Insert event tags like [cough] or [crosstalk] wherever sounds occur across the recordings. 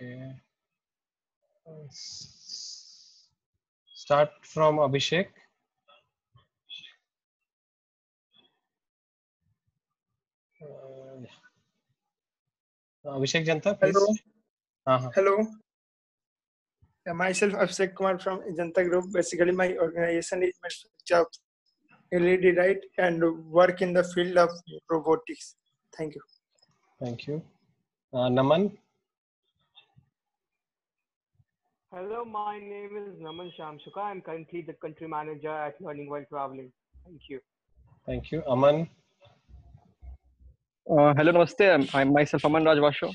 Okay. Start from Abhishek. Uh, Abhishek Janta, please. Hello. Uh-huh. Hello. Uh, myself, Abhishek Kumar from Janta Group. Basically, my organization is manufacture LED light and work in the field of robotics. Thank you. Thank you. Uh, Naman. Hello, my name is Naman Shamshuka. I'm currently the country manager at Learning While Traveling. Thank you. Thank you. Aman. Uh, hello, namaste. I'm, I'm myself Aman Rajvasho.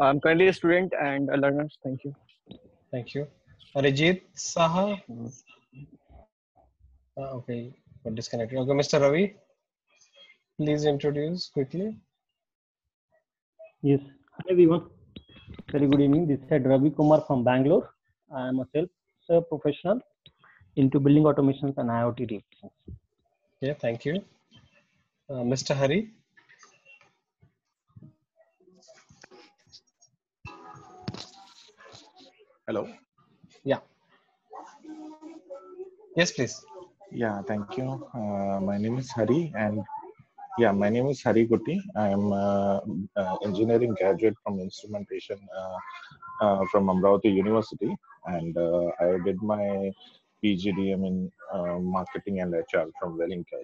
I'm currently a student and a learner. Thank you. Thank you. Arijit Saha. Uh, okay, got disconnected. Okay, Mr. Ravi. Please introduce quickly. Yes. Hi everyone. Very good evening. This is Ravi Kumar from Bangalore. I am a self professional into building automations and IoT devices. Yeah, thank you. Uh, Mr. Hari. Hello. Yeah. Yes, please. Yeah, thank you. Uh, my name is Hari, and yeah, my name is Hari Gutti. I am uh, uh, engineering graduate from instrumentation uh, from Amravati University, and I did my PGDM in marketing and HR from Wellington.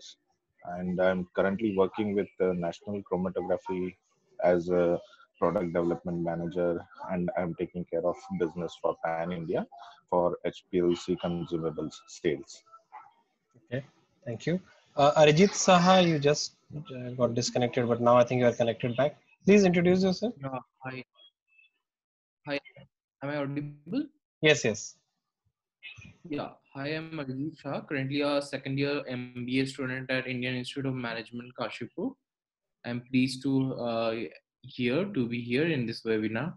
And I'm currently working with National Chromatography as a product development manager, and I'm taking care of business for Pan India for HPLC consumables sales. Okay, thank you. Uh, Arijit Saha, you just got disconnected, but now I think you are connected back. Please introduce yourself. Yeah, hi. Hi, am I audible? Yes, yes. Yeah, hi, I'm Ajit Shah, currently a second year MBA student at Indian Institute of Management, Kashipur. I'm pleased to uh, here to be here in this webinar.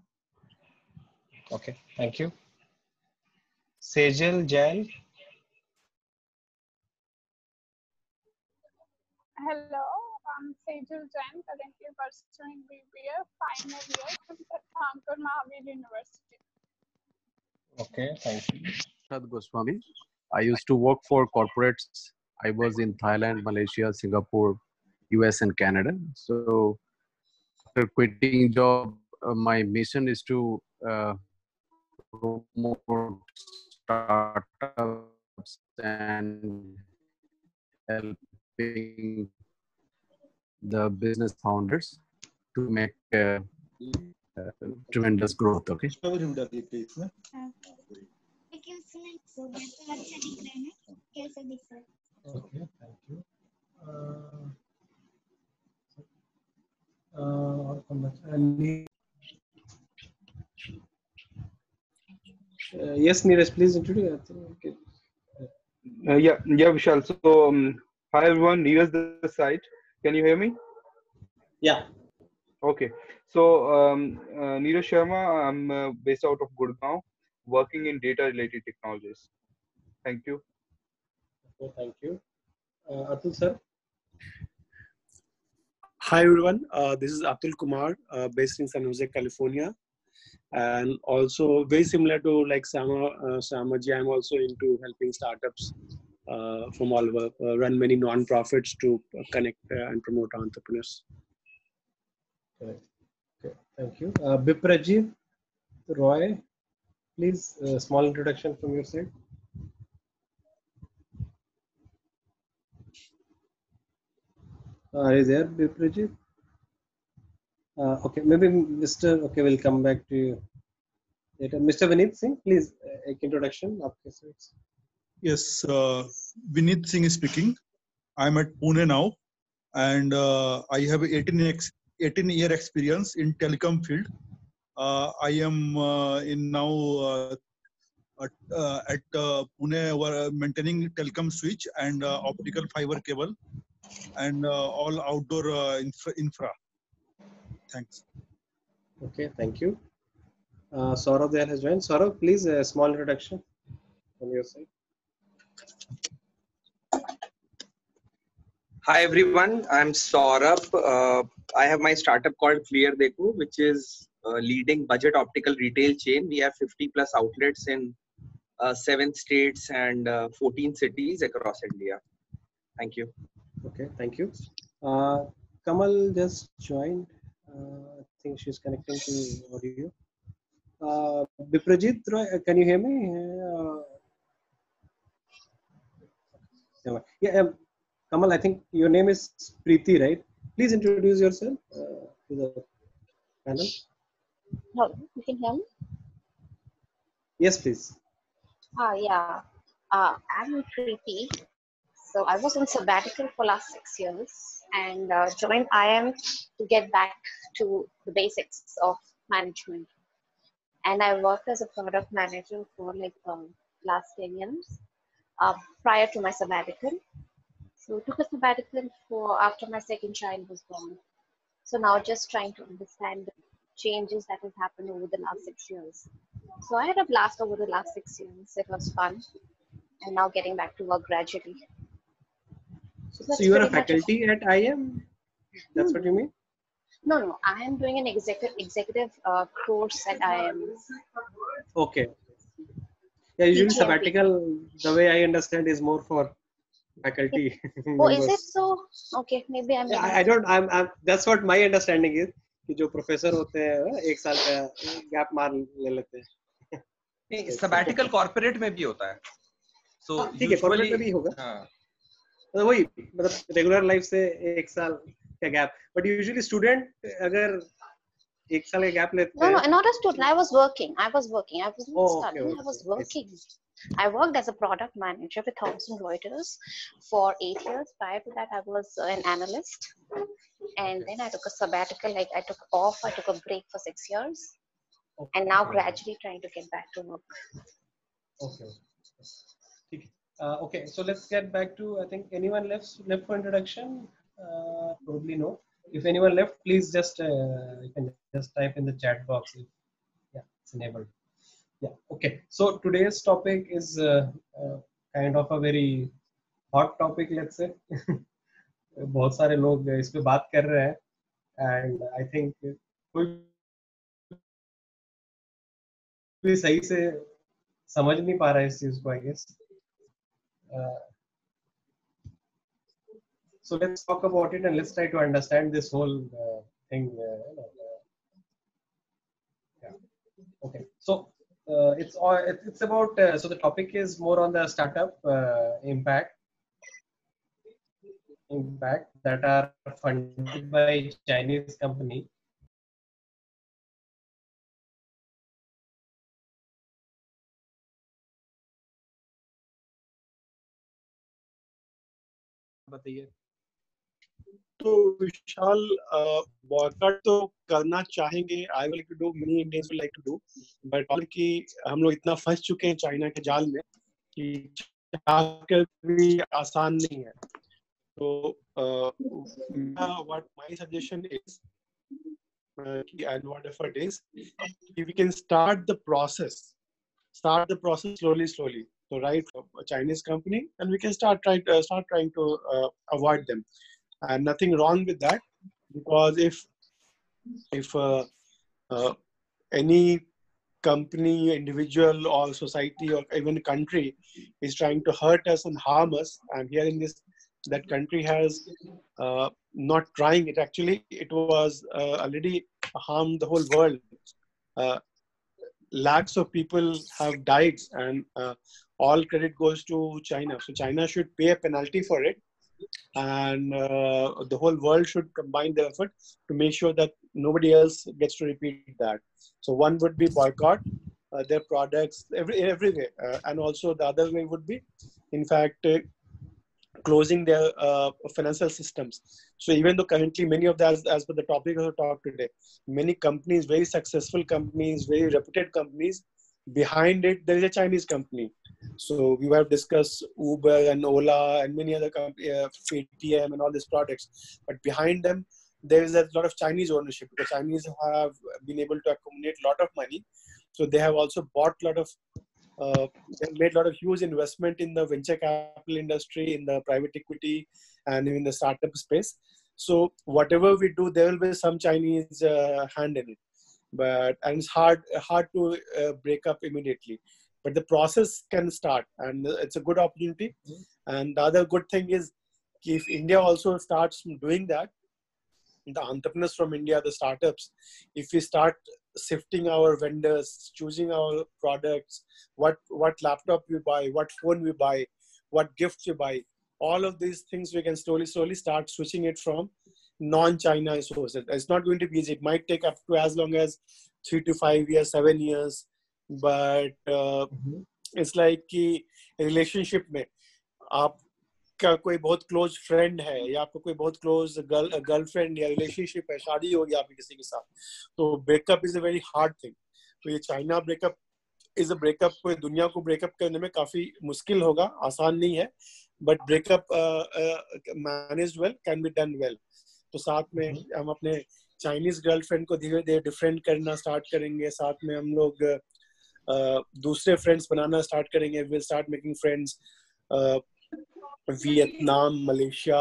Okay, thank you. Sejal Jain. Hello, I'm Sejal Jain, currently pursuing BBA final year from Thankar Mahavir University. Okay, thank you. Prashad Goswami. I used to work for corporates. I was in Thailand, Malaysia, Singapore, US, and Canada. So after quitting job, uh, my mission is to uh, promote startups and helping the business founders to make uh, uh, tremendous growth. Okay. Okay, thank you. Uh, uh, and, uh, yes, Neeraj, please introduce. I think, okay. Uh, yeah, yeah, Vishal. So, um, hi everyone, Neeraj the site. Can you hear me? Yeah. Okay. So, um, uh, Neeraj Sharma, I'm uh, based out of Gurgaon, working in data related technologies. Thank you. Okay, thank you. Uh, Atul sir. Hi everyone, uh, this is Atul Kumar, uh, based in San Jose, California, and also very similar to like Sama, uh, Samaji, I'm also into helping startups uh, from all over, uh, run many non-profits to uh, connect uh, and promote entrepreneurs. Right. Okay. Thank you. Uh, Roy, please, uh, small introduction from your side. Are you there, Bipraji? okay, maybe Mr. Okay, we'll come back to you later. Mr. Vineet Singh, please, introduction. Okay, so Yes, uh, Singh is speaking. I'm at Pune now, and uh, I have 18 ex 18 year experience in telecom field. Uh, I am uh, in now uh, at, uh, at Pune uh, maintaining telecom switch and optical fiber cable and all outdoor infra, infra. Thanks. Okay, thank you. Uh, Saurav there has joined. Saurav, please, a small introduction from your side. Hi everyone, I'm Saurabh. Uh, I have my startup called Clear Deku, which is uh, leading budget optical retail chain. We have 50 plus outlets in uh, seven states and uh, 14 cities across India. Thank you. Okay, thank you. Uh, Kamal just joined. Uh, I think she's connecting to audio. Uh, Biprajit uh, can you hear me? Uh, yeah, um, Kamal, I think your name is Preeti, right? Please introduce yourself uh, to the panel. Hello, you can hear me? Yes, please. Ah, yeah. Uh, I'm Preeti. So I was on sabbatical for last six years and uh, joined IM to get back to the basics of management. And I worked as a product manager for like um, last 10 years uh, prior to my sabbatical. So took a sabbatical for after my second child was born. So now just trying to understand the changes that has happened over the last six years. So I had a blast over the last six years. It was fun. And now getting back to work gradually. So, So you are a faculty at IM? That's what you mean? No, no, I am doing an executive executive uh, course at IIM. Okay. Yeah, usually PGMP. sabbatical, the way I understand, is more for faculty. Oh, is it so? Okay, maybe I'm. Yeah, I, I don't. I'm, I'm. That's what my understanding is. कि जो professor होते हैं एक साल का gap मार ले लेते हैं नहीं सबैटिकल कॉर्पोरेट में भी होता है सो हाँ, ठीक है कॉर्पोरेट में भी होगा हाँ मतलब वही मतलब रेगुलर लाइफ से एक साल का गैप बट यूजुअली स्टूडेंट अगर एक साल का गैप लेते No, हैं no, not a student. I was working. I was working. I was not Oh, okay, studying. I okay, was I see. working. I worked as a product manager with Thomson Reuters for eight years. Prior to that, I was an analyst. And then I took a sabbatical. Like I took off. I took a break for six years. And now gradually trying to get back to work. Okay. ठीक है. Uh, okay, so let's get back to. I think anyone left left for introduction. Uh, probably no. If anyone left, please just uh, you can just type in the chat box. If, yeah, it's enabled. Yeah. Okay. So today's topic is uh, uh, kind of a very hot topic. Let's say. बहुत सारे लोग इस पे बात कर रहे हैं and I think कोई भी सही से समझ नहीं पा रहा है इस चीज़ को I guess so let's talk about it and let's try to understand this whole uh, thing uh, uh, yeah okay so uh, it's all it- it's about uh, so the topic is more on the startup uh, impact impact that are funded by chinese company बताइए तो विशाल boycott तो करना चाहेंगे I will do many Indians will like to do but और कि हम लोग इतना फंस चुके हैं चाइना के जाल में कि चाहकर भी आसान नहीं है तो what my suggestion is and whatever it is if we can start the process start the process slowly slowly so right a chinese company and we can start try uh, start trying to uh, avoid them and nothing wrong with that because if if uh, uh, any company individual or society or even country is trying to hurt us and harm us here in this that country has uh, not trying it. Actually it was uh, already harmed the whole world. Uh, lakhs of people have died and uh, all credit goes to china. So china should pay a penalty for it and uh, the whole world should combine their effort to make sure that nobody else gets to repeat that so one would be boycott uh, their products every every way uh, and also the other way would be in fact uh, closing their uh, financial systems. So even though currently many of the, as, as per the topic of the talk today, many companies, very successful companies, very reputed companies, behind it there is a Chinese company. So we have discussed Uber and Ola and many other companies, uh, and all these products. But behind them, there is a lot of Chinese ownership because Chinese have been able to accumulate a lot of money. So they have also bought a lot of uh, made a lot of huge investment in the venture capital industry, in the private equity, and in the startup space. So whatever we do, there will be some Chinese uh, hand in it. But and it's hard hard to uh, break up immediately. But the process can start and it's a good opportunity. And the other good thing is if india also starts doing that the entrepreneurs from india the startups if we start sifting our vendors choosing our products what what laptop we buy what phone we buy what gifts we buy all of these things we can slowly slowly start switching it from non-china sources. It's not going to be easy. It might take up to as long as three to five years seven years. But uh, it's like कि relationship में आपका कोई बहुत close friend है या आपका कोई बहुत क्लोज गर्ल गर्लफ्रेंड या रिलेशनशिप है शादी होगी आपकी किसी के साथ तो breakup is a very hard thing तो ये China breakup is a breakup पूरी दुनिया को ब्रेकअप करने में काफ़ी मुश्किल होगा आसान नहीं है but breakup manage well can be done well तो साथ में हम अपने चाइनीज़ गर्लफ्रेंड को धीरे धीरे डिफरेंट करना स्टार्ट करेंगे। साथ में हम लोग दूसरे फ्रेंड्स बनाना स्टार्ट करेंगे। Will start making friends Vietnam Malaysia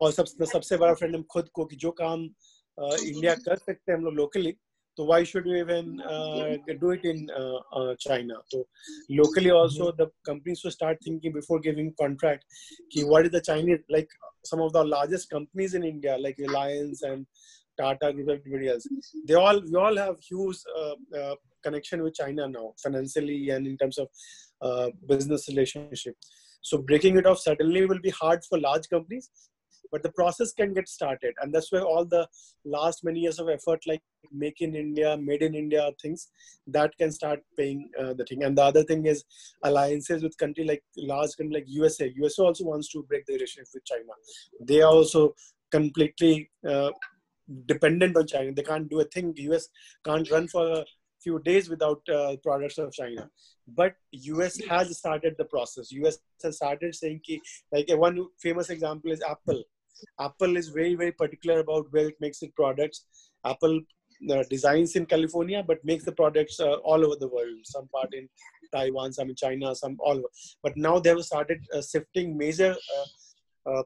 और सब सबसे बड़ा फ्रेंड हम खुद को कि जो काम इंडिया कर सकते हैं हम लोग लोकली तो why should we even uh, do it in uh, uh, China? So locally also the companies should start thinking before giving contract. Ki what is the Chinese like some of the largest companies in India like Reliance and Tata Group everybody else. They all we all have huge uh, uh, connection with China now financially and in terms of uh, business relationship. So breaking it off suddenly will be hard for large companies, but the process can get started and that's where all the last many years of effort like make in india made in india things that can start paying uh, the thing. And the other thing is alliances with country like large country like usa usa also wants to break the relationship with china. They are also completely uh, dependent on china. They can't do a thing. Us can't run for a few days without uh, products of china. But us has started the process. Us has started saying ki, like one famous example is apple. Apple is very, very particular about where it makes its products. Apple designs in California, but makes the products uh, all over the world. Some part in Taiwan, some in China, some all over. But now they have started uh, shifting major uh,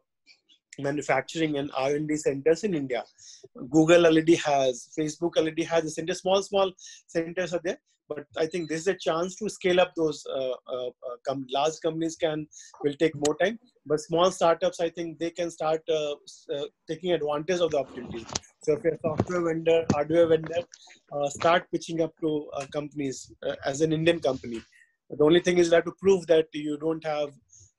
manufacturing and R&D centers in India. Google already has, Facebook already has a center. Small, small centers are there. But I think this is a chance to scale up those uh, uh, com large companies can will take more time. But small startups, I think they can start uh, taking advantage of the opportunities. So if you're a software vendor, hardware vendor, uh, start pitching up to uh, companies uh, as an Indian company. The only thing is that to prove that you don't have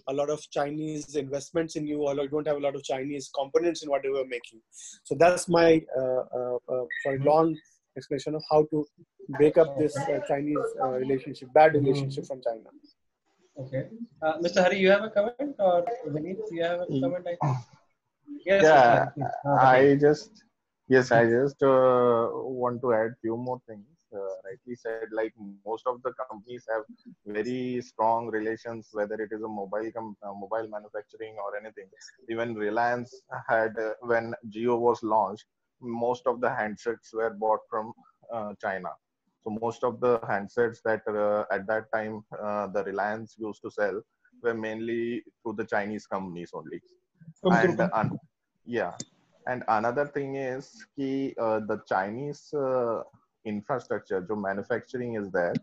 a lot of Chinese investments in you, or you don't have a lot of Chinese components in what you are making. So that's my uh, uh, uh, for a mm-hmm. long explanation of how to break up this Chinese relationship, bad mm-hmm. relationship from China. Okay, Mr. Hari, you have a comment, or Vineet, you have a mm. comment? I think? Yes, yeah, I just yes, I just uh, want to add few more things. Uh, rightly said, like most of the companies have very strong relations, whether it is a mobile com- uh, mobile manufacturing or anything. Even Reliance had uh, when Jio was launched, most of the handsets were bought from uh, China. So most of the handsets that uh, at that time uh, the Reliance used to sell were mainly through the Chinese companies only. And yeah, and another thing is ki, the Chinese infrastructure जो manufacturing is there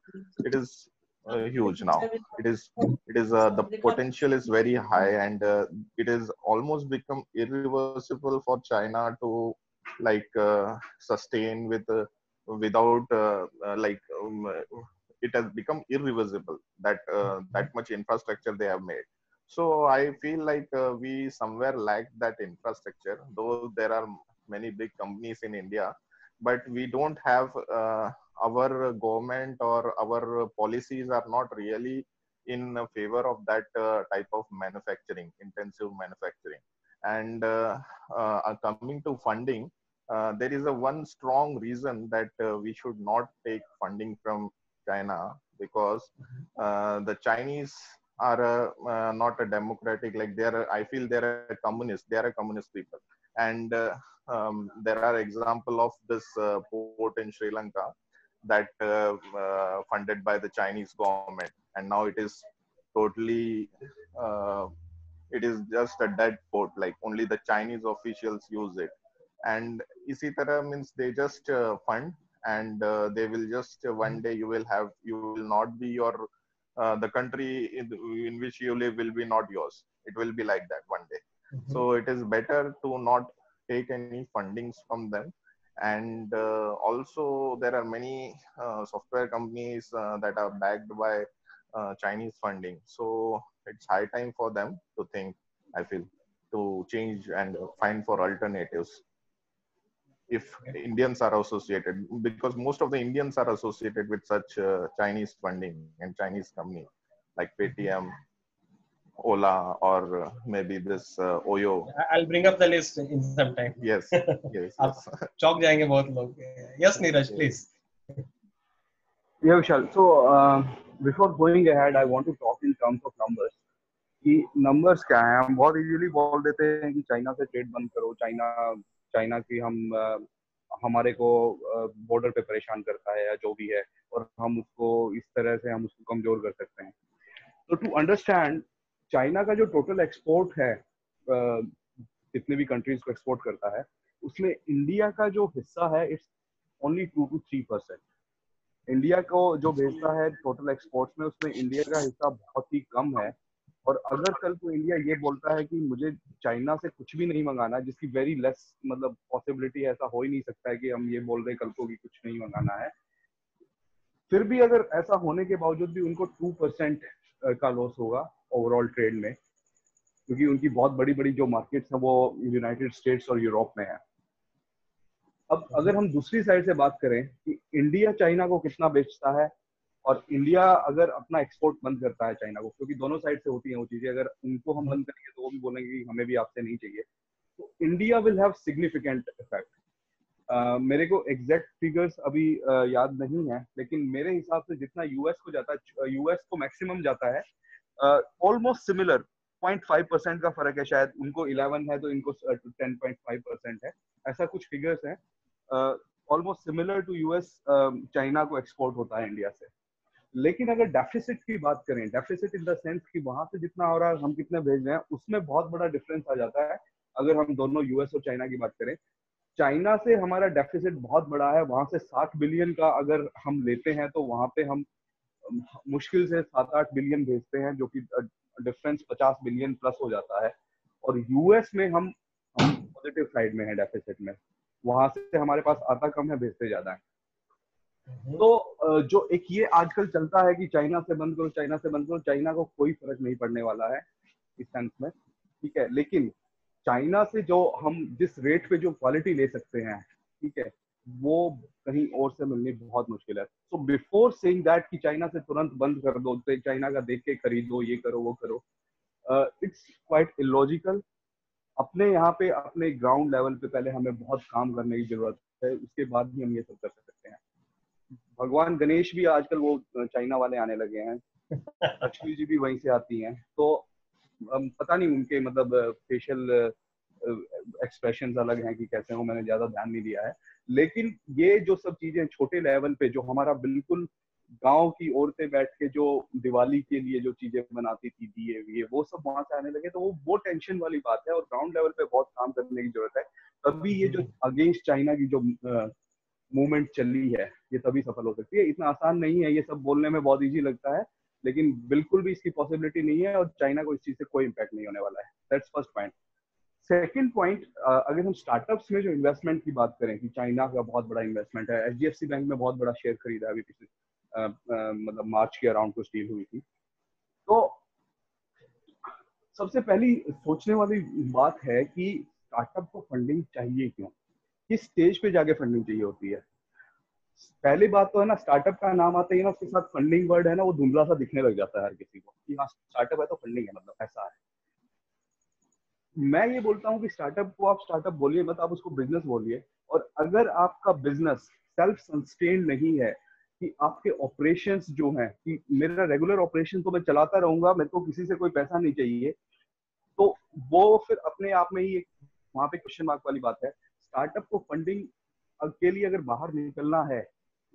it is uh, huge now. It is it is uh, the potential is very high and uh, it is almost become irreversible for china to like sustain with without like um, it has become irreversible that that much infrastructure they have made so i feel like uh, we somewhere lack that infrastructure though there are many big companies in india. But we don't have uh, our government or our policies are not really in favor of that uh, type of manufacturing intensive manufacturing. And uh, uh, uh coming to funding there is a one strong reason that we should not take funding from china because mm-hmm. the chinese are uh, not a democratic like they are i feel they are a communist they are a communist people. And uh, um, there are example of this uh, port in sri lanka that uh, funded by the chinese government. And now it is totally it is just a dead port like only the chinese officials use it. And isi means they just uh, fund and uh, they will just uh, one hmm. day you will have you will not be your uh, the country in, in which you live will be not yours. It will be like that one day. So it is better to not take any fundings from them. And uh, also there are many uh, software companies uh, that are backed by uh, chinese funding. So it's high time for them to think i feel to change and find for alternatives if indians are associated because most of the indians are associated with such uh, chinese funding and chinese company like paytm ola or uh, maybe this uh, oyo I- I'll bring up the list in some time. yes [laughs] yes, आप yes. चौक जाएंगे बहुत लोग. Yes, Neeraj, please. Yeah, Vishal. So uh, before going ahead, I want to talk in terms of numbers. कि numbers क्या हैं हम बहुत इजीली बोल देते हैं कि चाइना से ट्रेड बंद करो चाइना चाइना की हम हमारे को बॉर्डर पे परेशान करता है या जो भी है, और हम उसको, इस तरह से हम उसको कमज़ोर कर सकते हैं। तो टू अंडरस्टैंड चाइना का जो टोटल एक्सपोर्ट है जितने भी कंट्रीज़ को एक्सपोर्ट करता है, उसमें इंडिया का जो हिस्सा है it's only two two three percent India को जो भेजता है टोटल एक्सपोर्ट्स में, उसमें इंडिया का हिस्सा बहुत ही कम है। और अगर कल को इंडिया ये बोलता है कि मुझे चाइना से कुछ भी नहीं मंगाना, जिसकी वेरी लेस मतलब पॉसिबिलिटी ऐसा हो ही नहीं सकता है कि हम ये बोल रहे कल को कि कुछ नहीं मंगाना है, फिर भी अगर ऐसा होने के बावजूद भी उनको टू परसेंट का लॉस होगा ओवरऑल ट्रेड में, क्योंकि उनकी बहुत बड़ी बड़ी जो मार्केट्स है वो यूनाइटेड स्टेट्स और यूरोप में है। अब अगर हम दूसरी साइड से बात करें कि इंडिया चाइना को कितना बेचता है और इंडिया अगर अपना एक्सपोर्ट बंद करता है चाइना को क्योंकि दोनों साइड से होती है वो चीज़ें अगर उनको हम बंद करेंगे तो वो भी बोलेंगे कि हमें भी आपसे नहीं चाहिए। तो India will have significant effect मेरे को एग्जैक्ट फिगर्स अभी uh, याद नहीं है लेकिन मेरे हिसाब से जितना यूएस को जाता है यूएस को मैक्सिमम जाता है ऑलमोस्ट सिमिलर 0.5 परसेंट का फ़र्क है शायद उनको 11 है तो इनको 10.5 परसेंट है ऐसा कुछ फिगर्स हैं। Almost similar to US China को एक्सपोर्ट होता है इंडिया से। लेकिन अगर डेफिसिट की बात करें डेफिसिट इन द सेंस कि वहाँ से जितना हो रहा है, हम कितने भेज रहे हैं, उसमें बहुत बड़ा डिफरेंस आ जाता है। अगर हम दोनों यूएस और चाइना की बात करें चाइना से हमारा डेफिसिट बहुत बड़ा है। वहाँ से साठ बिलियन का अगर हम लेते हैं तो वहाँ पे हम, मुश्किल से सात आठ बिलियन भेजते हैं, जो कि डिफरेंस पचास बिलियन प्लस हो जाता है। और यूएस में हम पॉजिटिव साइड में है डेफिसिट में। वहाँ से हमारे पास आता कम है, भेजते ज़्यादा है। तो जो एक ये आजकल चलता है कि चाइना से बंद करो, चाइना से बंद करो, चाइना को कोई फ़र्क नहीं पड़ने वाला है इस सेंस में, ठीक है? लेकिन चाइना से जो हम जिस रेट पे जो क्वालिटी ले सकते हैं, ठीक है, वो कहीं और से मिलनी बहुत मुश्किल है। सो बिफोर सेइंग दैट कि चाइना से तुरंत बंद कर दो तो चाइना का देख के खरीदो, ये करो, वो करो इट्स क्वाइट इलॉजिकल अपने यहाँ पे, अपने ग्राउंड लेवल पे पहले हमें बहुत काम करने की ज़रूरत है, उसके बाद ही हम ये सब कर सकते हैं। भगवान गणेश भी आजकल वो चाइना वाले आने लगे हैं। [laughs] लक्ष्मी जी भी वहीं से आती हैं। तो पता नहीं उनके मतलब फेशियल एक्सप्रेशन अलग हैं कि कैसे हो मैंने ज़्यादा ध्यान नहीं दिया है। लेकिन ये जो सब चीज़ें छोटे लेवल पे जो हमारा बिल्कुल गाँव की औरतें बैठ के जो दिवाली के लिए जो चीज़ें बनाती थी दिए विए वो सब वहाँ से आने लगे। तो वो वो टेंशन वाली बात है और ग्राउंड लेवल पे बहुत काम करने की ज़रूरत है। तभी ये जो अगेंस्ट चाइना की जो मूवमेंट चल है, ये तभी सफल हो सकती है। इतना आसान नहीं है, ये सब बोलने में बहुत ईजी लगता है, लेकिन बिल्कुल भी इसकी पॉसिबिलिटी नहीं है और चाइना को इस चीज़ से कोई इम्पैक्ट नहीं होने वाला है। That's first point second point अगर हम स्टार्टअप्स में जो इन्वेस्टमेंट की बात करें कि चाइना का बहुत बड़ा इन्वेस्टमेंट है एचडीएफसी बैंक में बहुत बड़ा शेयर खरीदा अभी पिछले मतलब मार्च के अराउंड कुछ डील हुई थी। तो सबसे पहली सोचने वाली बात है कि स्टार्टअप को फंडिंग चाहिए क्यों? किस स्टेज पे जाके फंडिंग चाहिए होती है? पहली बात तो है ना स्टार्टअप का नाम आता ही ना, उसके साथ फंडिंग वर्ड है ना, वो धुंधला सा दिखने लग जाता है हर किसी को कि हाँ स्टार्टअप है तो फंडिंग है मतलब ऐसा है। मैं ये बोलता हूँ कि स्टार्टअप को आप स्टार्टअप बोलिए, मत आप उसको बिज़नेस बोलिए। और अगर आपका बिज़नेस सेल्फ सस्टेन नहीं है, कि आपके ऑपरेशंस जो हैं, कि मेरा रेगुलर ऑपरेशन तो मैं चलाता रहूँगा, मेरे को किसी से कोई पैसा नहीं चाहिए तो वो फिर अपने आप में ही एक वहाँ पे क्वेश्चन मार्क वाली बात है। स्टार्टअप को फंडिंग के लिए अगर बाहर निकलना है,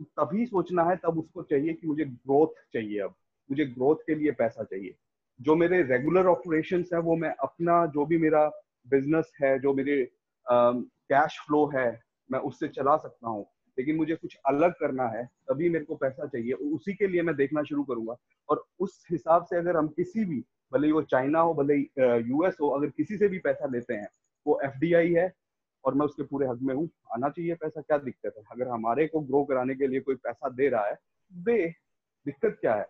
तभी सोचना है, तब उसको चाहिए कि मुझे ग्रोथ चाहिए अब, मुझे ग्रोथ के लिए पैसा चाहिए। जो मेरे रेगुलर ऑपरेशन है, वो मैं अपना जो भी मेरा बिज़नेस है, जो मेरे कैश फ्लो है, मैं उससे चला सकता हूँ। लेकिन मुझे कुछ अलग करना है, तभी मेरे को पैसा चाहिए। उसी के लिए मैं देखना शुरू करूँगा। और उस हिसाब से अगर हम किसी भी, भले वो चाइना हो, भले ही यूएस हो, अगर किसी से भी पैसा लेते हैं, वो एफडीआई है और मैं उसके पूरे हक में हूँ। आना चाहिए पैसा क्या दिक्कत है? अगर हमारे को ग्रो कराने के लिए कोई पैसा दे रहा है दे। दिक्कत क्या है?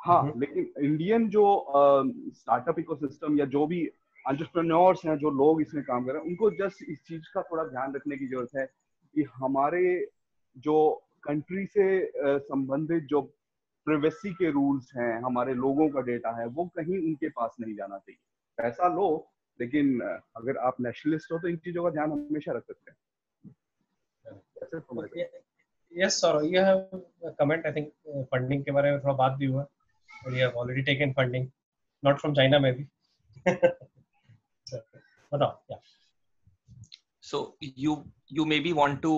हाँ लेकिन इंडियन जो स्टार्टअप इकोसिस्टम या जो भी एंटरप्रेन्योर्स हैं जो लोग इसमें काम कर रहे हैं उनको जस्ट इस चीज़ का थोड़ा ध्यान रखने की ज़रूरत है कि हमारे जो कंट्री से संबंधित जो प्रिवेसी के रूल्स हैं हमारे लोगों का डेटा है वो कहीं उनके पास नहीं जाना चाहिए। पैसा लो लेकिन अगर आप नेशनलिस्ट हो तो इन चीज़ों का ध्यान हमेशा रख सकते हैं। यस सर तो ये कमेंट आई थिंक फंडिंग के बारे में थोड़ा बात भी हुआ। और ये already taken funding not from China में भी बताओ या so you you may be want to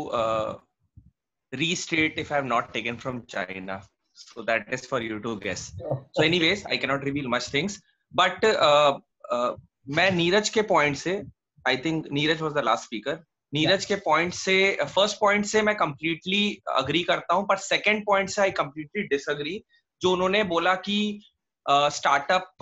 restate if i have not taken from china. So that is for you to guess. [laughs] So anyways i cannot reveal much things. But uh, मैं नीरज के point से I think Neeraj was the last speaker Neeraj के point से first point से मैं completely agree करता हूँ पर सेकंड पॉइंट से आई कंप्लीटली डिसअग्री जो उन्होंने बोला कि स्टार्टअप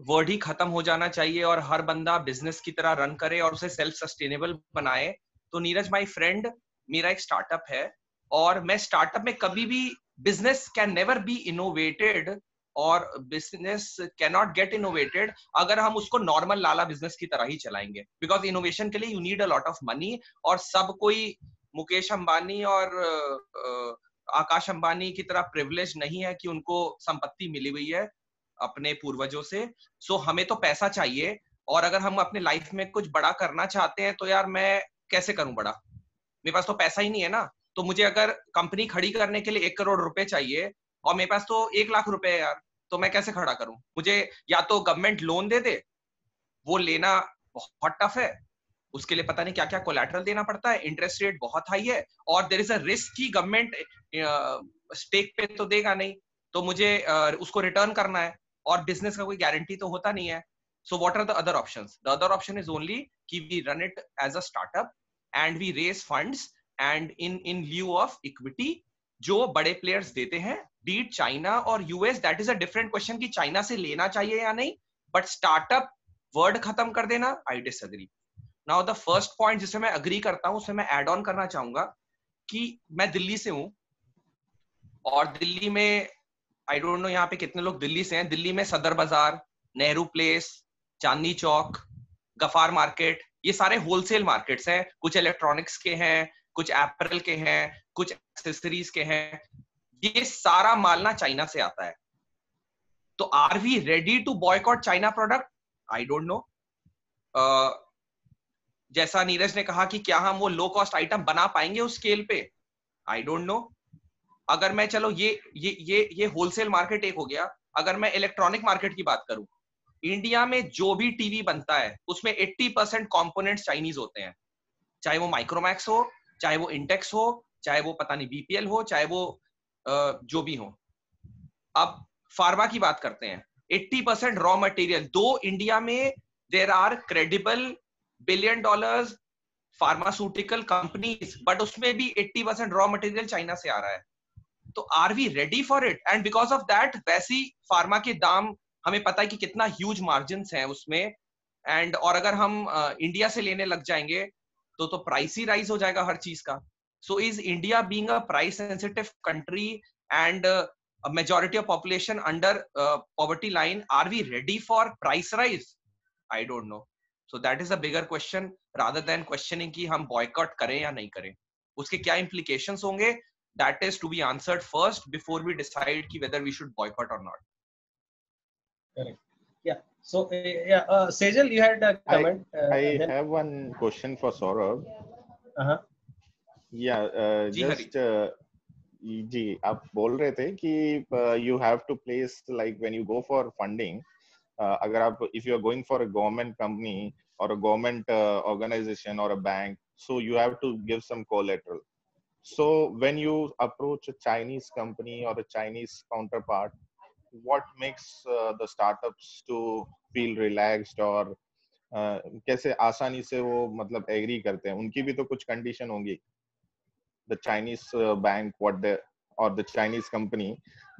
वर्ड ही खत्म हो जाना चाहिए और हर बंदा बिज़नेस की तरह रन करे और उसे सेल्फ सस्टेनेबल बनाए। तो नीरज माय फ्रेंड मेरा एक स्टार्टअप है और मैं स्टार्टअप में कभी भी business can never be innovated और business can not get innovated अगर हम उसको नॉर्मल लाला बिज़नेस की तरह ही चलाएँगे। बिकॉज़ इनोवेशन के लिए you need a lot of money और सब कोई मुकेश अंबानी और आकाश अंबानी की तरह प्रिविलेज नहीं है कि उनको संपत्ति मिली हुई है अपने पूर्वजों से। सो so, हमें तो पैसा चाहिए और अगर हम अपने लाइफ में कुछ बड़ा करना चाहते हैं तो यार मैं कैसे करूँ बड़ा? मेरे पास तो पैसा ही नहीं है ना। तो मुझे अगर कंपनी खड़ी करने के लिए एक करोड़ रुपए चाहिए और मेरे पास तो एक लाख रुपए है यार तो मैं कैसे खड़ा करूँ? मुझे या तो गवर्नमेंट लोन दे दे वो लेना बहुत टफ है। उसके लिए पता नहीं क्या क्या कोलेट्रल देना पड़ता है इंटरेस्ट रेट बहुत हाई है और देर इज़ अ रिस्क की गवर्नमेंट स्टेक पे तो देगा नहीं। तो मुझे uh, उसको रिटर्न करना है और बिज़नेस का कोई गारंटी तो होता नहीं है। So what are the other option the other option is only की we run it as a startup and we raise funds and in in lieu of equity जो बड़े प्लेयर्स देते हैं बीट चाइना और US that is a different question कि China से लेना चाहिए या नहीं बट स्टार्टअप वर्ड खत्म कर देना I disagree now the first point जिसे मैं अग्री करता हूँ, उसे मैं एड ऑन करना चाहूँगा कि मैं दिल्ली से हूँ और दिल्ली में आई डोंट नो यहाँ पे कितने लोग दिल्ली से हैं। दिल्ली में सदर बाज़ार, नेहरू प्लेस चांदनी चौक, गफार मार्केट ये सारे होलसेल मार्केट्स हैं। कुछ इलेक्ट्रॉनिक्स के हैं, कुछ एप्पल के हैं, कुछ एक्सेसरीज के हैं, ये सारा माल ना चाइना से आता है। तो are we ready to boycott China product I don't know जैसा नीरज ने कहा कि क्या हम वो लो कॉस्ट आइटम बना पाएँगे उस स्केल पे? आई डोंट नो अगर मैं चलो, ये ये ये ये होलसेल मार्केट एक हो गया। अगर मैं इलेक्ट्रॉनिक मार्केट की बात करूँ इंडिया में जो भी टीवी बनता है, उसमें 80 परसेंट कॉम्पोनेंट चाइनीज़ होते हैं। चाहे वो माइक्रोमैक्स हो, चाहे वो इंटेक्स हो चाहे वो पता नहीं बीपीएल हो, चाहे वो जो भी हो। अब फार्मा की बात करते हैं। 80 percent raw material to India में there are credible billion dollars pharmaceutical companies but उसमें भी 80 परसेंट रॉ मटेरियल चाइना से आ रहा है। तो are we ready for it and because of that वैसी फार्मा के दाम, हमें पता है कि कितना ह्यूज मार्जिन हैं उसमें। एंड और अगर हम इंडिया से लेने लग जाएँगे तो तो प्राइस ही राइज हो जाएगा हर चीज़ का। So is India being a price sensitive country and a majority of population under uh, poverty line are we ready for price rise i don't know so that is a bigger question rather than questioning कि हम boycott करें या नहीं करें उसके क्या implications होंगे that is to be answered first before we decide ki whether we should boycott or not correct yeah so uh, yeah uh, sejal you had a comment i, I have one question for saurabh uh-huh या just जी आप बोल रहे थे कि you have to place like when you go for funding अगर आप if you are going for a government company और a government organisation और a bank so you have to give some collateral so when you approach a Chinese company और a Chinese counterpart what makes the startups to feel relaxed और कैसे आसानी से वो मतलब agree करते हैं? उनकी भी तो कुछ कंडीशन होंगी। The Chinese uh, bank, what they or the Chinese company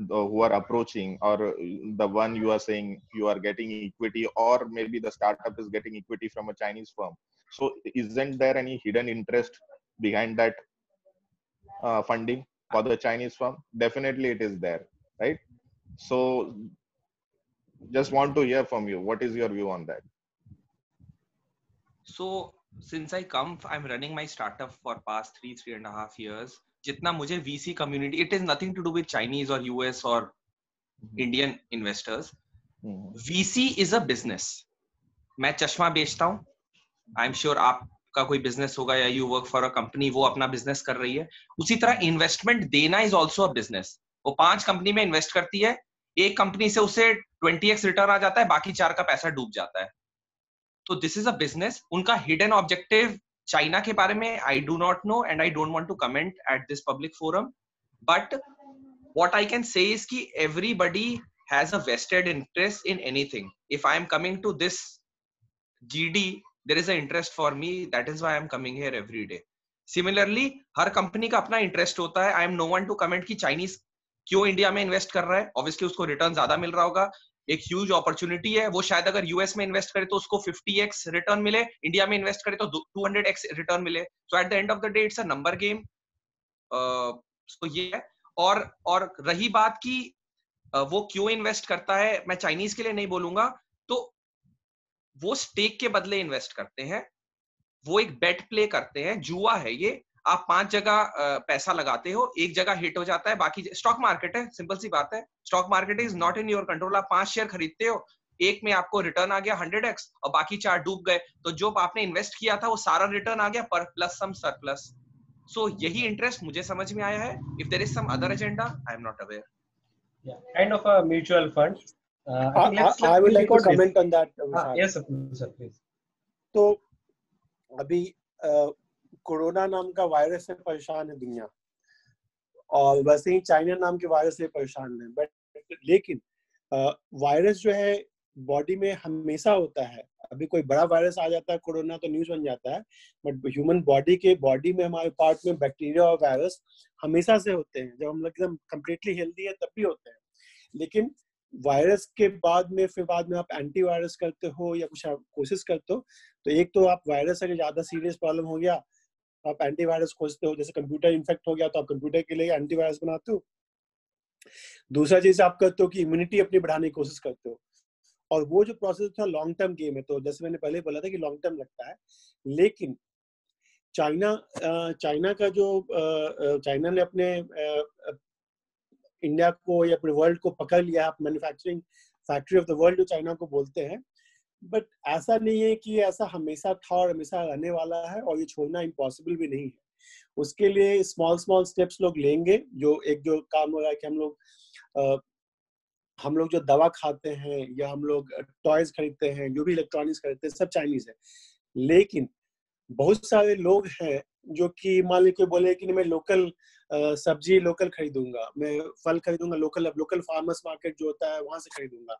who are approaching, or the one you are saying you are getting equity, or maybe the startup is getting equity from a Chinese firm. So, isn't there any hidden interest behind that uh, funding for the Chinese firm? Definitely, it is there, right? So, just want to hear from you. What is your view on that? So since I come, I'm running my startup for past three, three and a half years. जितना मुझे VC community, it is nothing to do with Chinese or US or mm-hmm. Indian investors. Mm-hmm. VC is a business. मैं चश्मा बेचता हूँ I am sure आपका कोई business होगा या you work for a company वो अपना बिज़नेस कर रही है उसी तरह इन्वेस्टमेंट देना इज़ ऑल्सो अ बिज़नेस वो पाँच कंपनी में इन्वेस्ट करती है एक कंपनी से उसे ट्वेंटी एक्स रिटर्न आ जाता है बाकी चार का पैसा डूब जाता है तो दिस इज़ अ बिज़नेस उनका हिडन ऑब्जेक्टिव चाइना के बारे में I do not know and I don't want to comment at this public forum but what I can say is कि everybody has a vested interest in anything. If I am coming to this GD, there is an interest for me. That is why I am coming here every day. Similarly, हर company का अपना interest होता है I am no one to comment कि Chinese क्यों India में invest कर रहा है ऑब्वियसली उसको रिटर्न ज़्यादा मिल रहा होगा एक ह्यूज अपॉर्चुनिटी है। वो शायद अगर यूएस में इन्वेस्ट करे तो उसको 50x रिटर्न मिले इंडिया में इन्वेस्ट करे तो 200x रिटर्न मिले। So at the end of the day it's a number game so ये है। और और रही बात की वो क्यों इन्वेस्ट करता है, मैं चाइनीज़ के लिए नहीं बोलूँगा। तो वो स्टेक के बदले इन्वेस्ट करते हैं। वो एक बेट प्ले करते हैं। जुआ है ये। आप पाँच जगह पैसा लगाते हो एक जगह हिट हो जाता है बाकी स्टॉक मार्केट है सिंपल सी बात है stock market is not in your control आप पाँच शेयर खरीदते हो एक में आपको रिटर्न आ गया हंड्रेड एक्स और बाकी चार डूब गए तो जो आपने इन्वेस्ट किया था वो सारा रिटर्न आ गया पर प्लस सम सरप्लस सो यही इंटरेस्ट मुझे समझ में आया है if there is some other agenda I am not aware kind of a mutual fund. Uh, I, think I, let's, I let's would like to comment on that. Ah, yes, sir, sir, please. तो अभी corona नाम का virus से परेशान है दुनिया। और वैसे ही चाइना नाम के वायरस से परेशान है। बट लेकिन वायरस जो है, बॉडी में हमेशा होता है। अभी कोई बड़ा वायरस आ जाता है, कोरोना तो न्यूज़ बन जाता है। बट ह्यूमन बॉडी के बॉडी में, हमारे पार्ट में बैक्टीरिया और वायरस हमेशा से होते हैं। जब हम लोग एकदम कम्प्लीटली हेल्दी है, तब भी होते हैं। लेकिन वायरस के बाद में, फिर बाद में आप एंटीवायरस करते हो या कुछ कोशिश करते हो तो एक तो आप वायरस अगर ज़्यादा सीरियस प्रॉब्लम हो गया आप एंटीवायरस खोजते हो, जैसे कंप्यूटर इन्फेक्ट हो गया तो आप कंप्यूटर के लिए एंटीवायरस बनाते हो। दूसरा चीज़, आप करते हो कि इम्यूनिटी अपनी बढ़ाने की कोशिश करते हो। और वो जो प्रोसेस था लॉन्ग टर्म गेम है तो जैसे मैंने पहले बोला था कि लॉन्ग टर्म लगता है। लेकिन चाइना चाइना का जो चाइना ने अपने इंडिया को या पूरे वर्ल्ड को पकड़ लिया manufacturing factory of the world जो चाइना को बोलते हैं बट ऐसा नहीं है कि ऐसा हमेशा था और हमेशा रहने वाला है और ये छोड़ना इम्पॉसिबल भी नहीं है। उसके लिए स्मॉल स्मॉल स्टेप्स लोग लेंगे, जो एक जो काम हो रहा है कि हम लोग हम लोग जो दवा खाते हैं या हम लोग टॉयज खरीदते हैं, जो भी इलेक्ट्रॉनिक्स खरीदते हैं, सब चाइनीज़ है। लेकिन बहुत सारे लोग हैं जो कि मान लीजिए बोले कि मैं लोकल सब्ज़ी लोकल खरीदूँगा, मैं फल खरीदूँगा लोकल लोकल फार्मर्स मार्केट जो होता है, वहाँ से खरीदूँगा।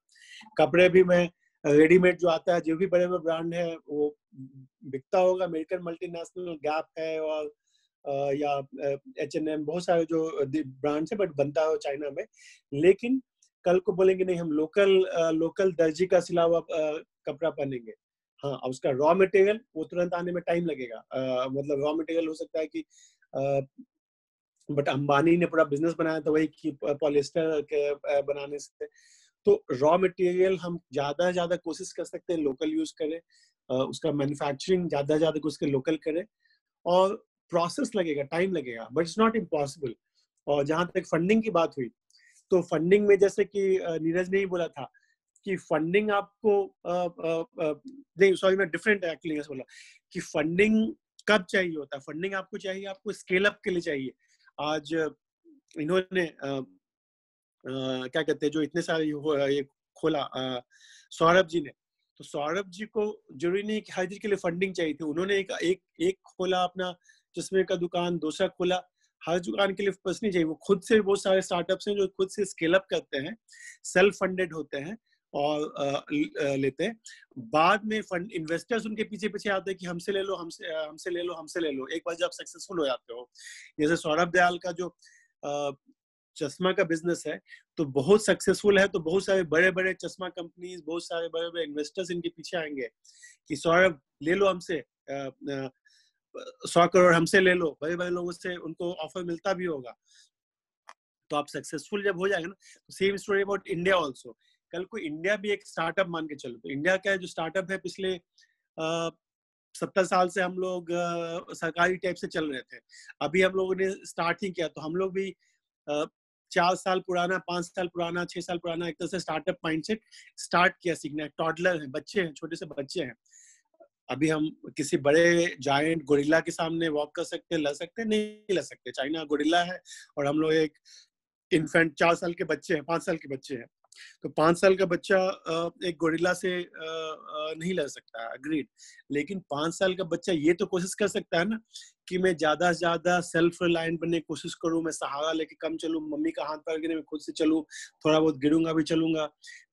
कपड़े भी मैं रेडीमेड जो आता है जो भी बड़े बड़े ब्रांड है वो बिकता होगा। अमेरिकन मल्टीनेशनल गैप है और या एच एन एम बहुत सारे जो ब्रांड्स है बट बनता है चाइना में। लेकिन कल को बोलेंगे नहीं हम लोकल लोकल दर्जी का सिला हुआ कपड़ा पहनेंगे। हाँ उसका रॉ मटेरियल वो तुरंत आने में टाइम लगेगा। आ, मतलब रॉ मटेरियल हो सकता है कि बट अंबानी ने पूरा बिज़नेस बनाया था वही कि पॉलिस्टर के बनाने से। तो रॉ मटेरियल हम ज़्यादा ज़्यादा कोशिश कर सकते हैं लोकल यूज़ करें उसका मैन्युफैक्चरिंग ज़्यादा ज़्यादा कुछ के लोकल करें और प्रोसेस लगेगा टाइम लगेगा बट इट्स नॉट इम्पॉसिबल और जहाँ तक फंडिंग की बात हुई तो फंडिंग में जैसे कि नीरज ने ही बोला था कि फंडिंग आपको नहीं सॉरी मैं डिफरेंट एक्चुअली बोला, कि फंडिंग कब चाहिए होता है? फंडिंग आपको चाहिए, आपको स्केल अप के लिए चाहिए। आज इन्होंने क्या कहते हैं, जो इतने सारे ये खोला सौरभ जी ने। तो सौरभ जी को ज़रूरी नहीं कि हर चीज़ के लिए फंडिंग चाहिए थी। उन्होंने एक एक एक खोला अपना चश्मे का दुकान, दूसरा खोला। हर दुकान के लिए पर्सनली चाहिए। वो खुद से बहुत सारे स्टार्टअप्स हैं जो खुद से स्केल अप करते हैं सेल्फ फंडेड होते हैं और लेते हैं। बाद में फंड इन्वेस्टर्स उनके पीछे पीछे आते हैं कि हमसे ले लो, हमसे हमसे ले लो, हमसे ले लो। एक बार जब सक्सेसफुल हो जाते हो, जैसे सौरभ दयाल का जो चश्मा का बिज़नेस है तो बहुत सक्सेसफुल है तो बहुत सारे बड़े बड़े चश्मा कंपनीज़ बहुत सारे बड़े बड़े इन्वेस्टर्स इनके पीछे आएँगे कि सौरभ, ले लो हमसे सौ करोड़ हमसे ले लो बड़े बड़े लोगों से उनको ऑफ़र मिलता भी होगा। तो आप सक्सेसफुल जब हो जाएगा ना तो same story about India also कल को इंडिया भी एक स्टार्टअप मान के चलो तो इंडिया का जो स्टार्टअप है, पिछले सत्तर साल से हम लोग सरकारी टाइप से चल रहे थे। अभी हम लोगों ने स्टार्ट ही किया तो हम लोग भी चार साल पुराना, पाँच साल पुराना, छह साल पुराना, एक तरह से स्टार्टअप माइंडसेट स्टार्ट किया सीखना टॉडलर है, बच्चे हैं, छोटे से बच्चे हैं। अभी हम किसी बड़े जायंट गोरिल्ला के सामने वॉक कर सकते हैं, लड़ सकते नहीं लड़ सकते। चाइना गोरिल्ला है और हम लोग एक इन्फेंट चार साल के बच्चे हैं, पाँच साल के बच्चे हैं। तो पाँच साल का बच्चा एक गोरिल्ला से नहीं लड़ सकता अग्रीड लेकिन पाँच साल का बच्चा ये तो कोशिश कर सकता है ना कि मैं ज़्यादा से ज़्यादा सेल्फ रिलायंट बनने की कोशिश करूँ, मैं सहारा लेके कम चलूँ, मम्मी का हाथ पकड़ के मैं खुद से चलूँ, थोड़ा बहुत गिरूँगा भी चलूँगा,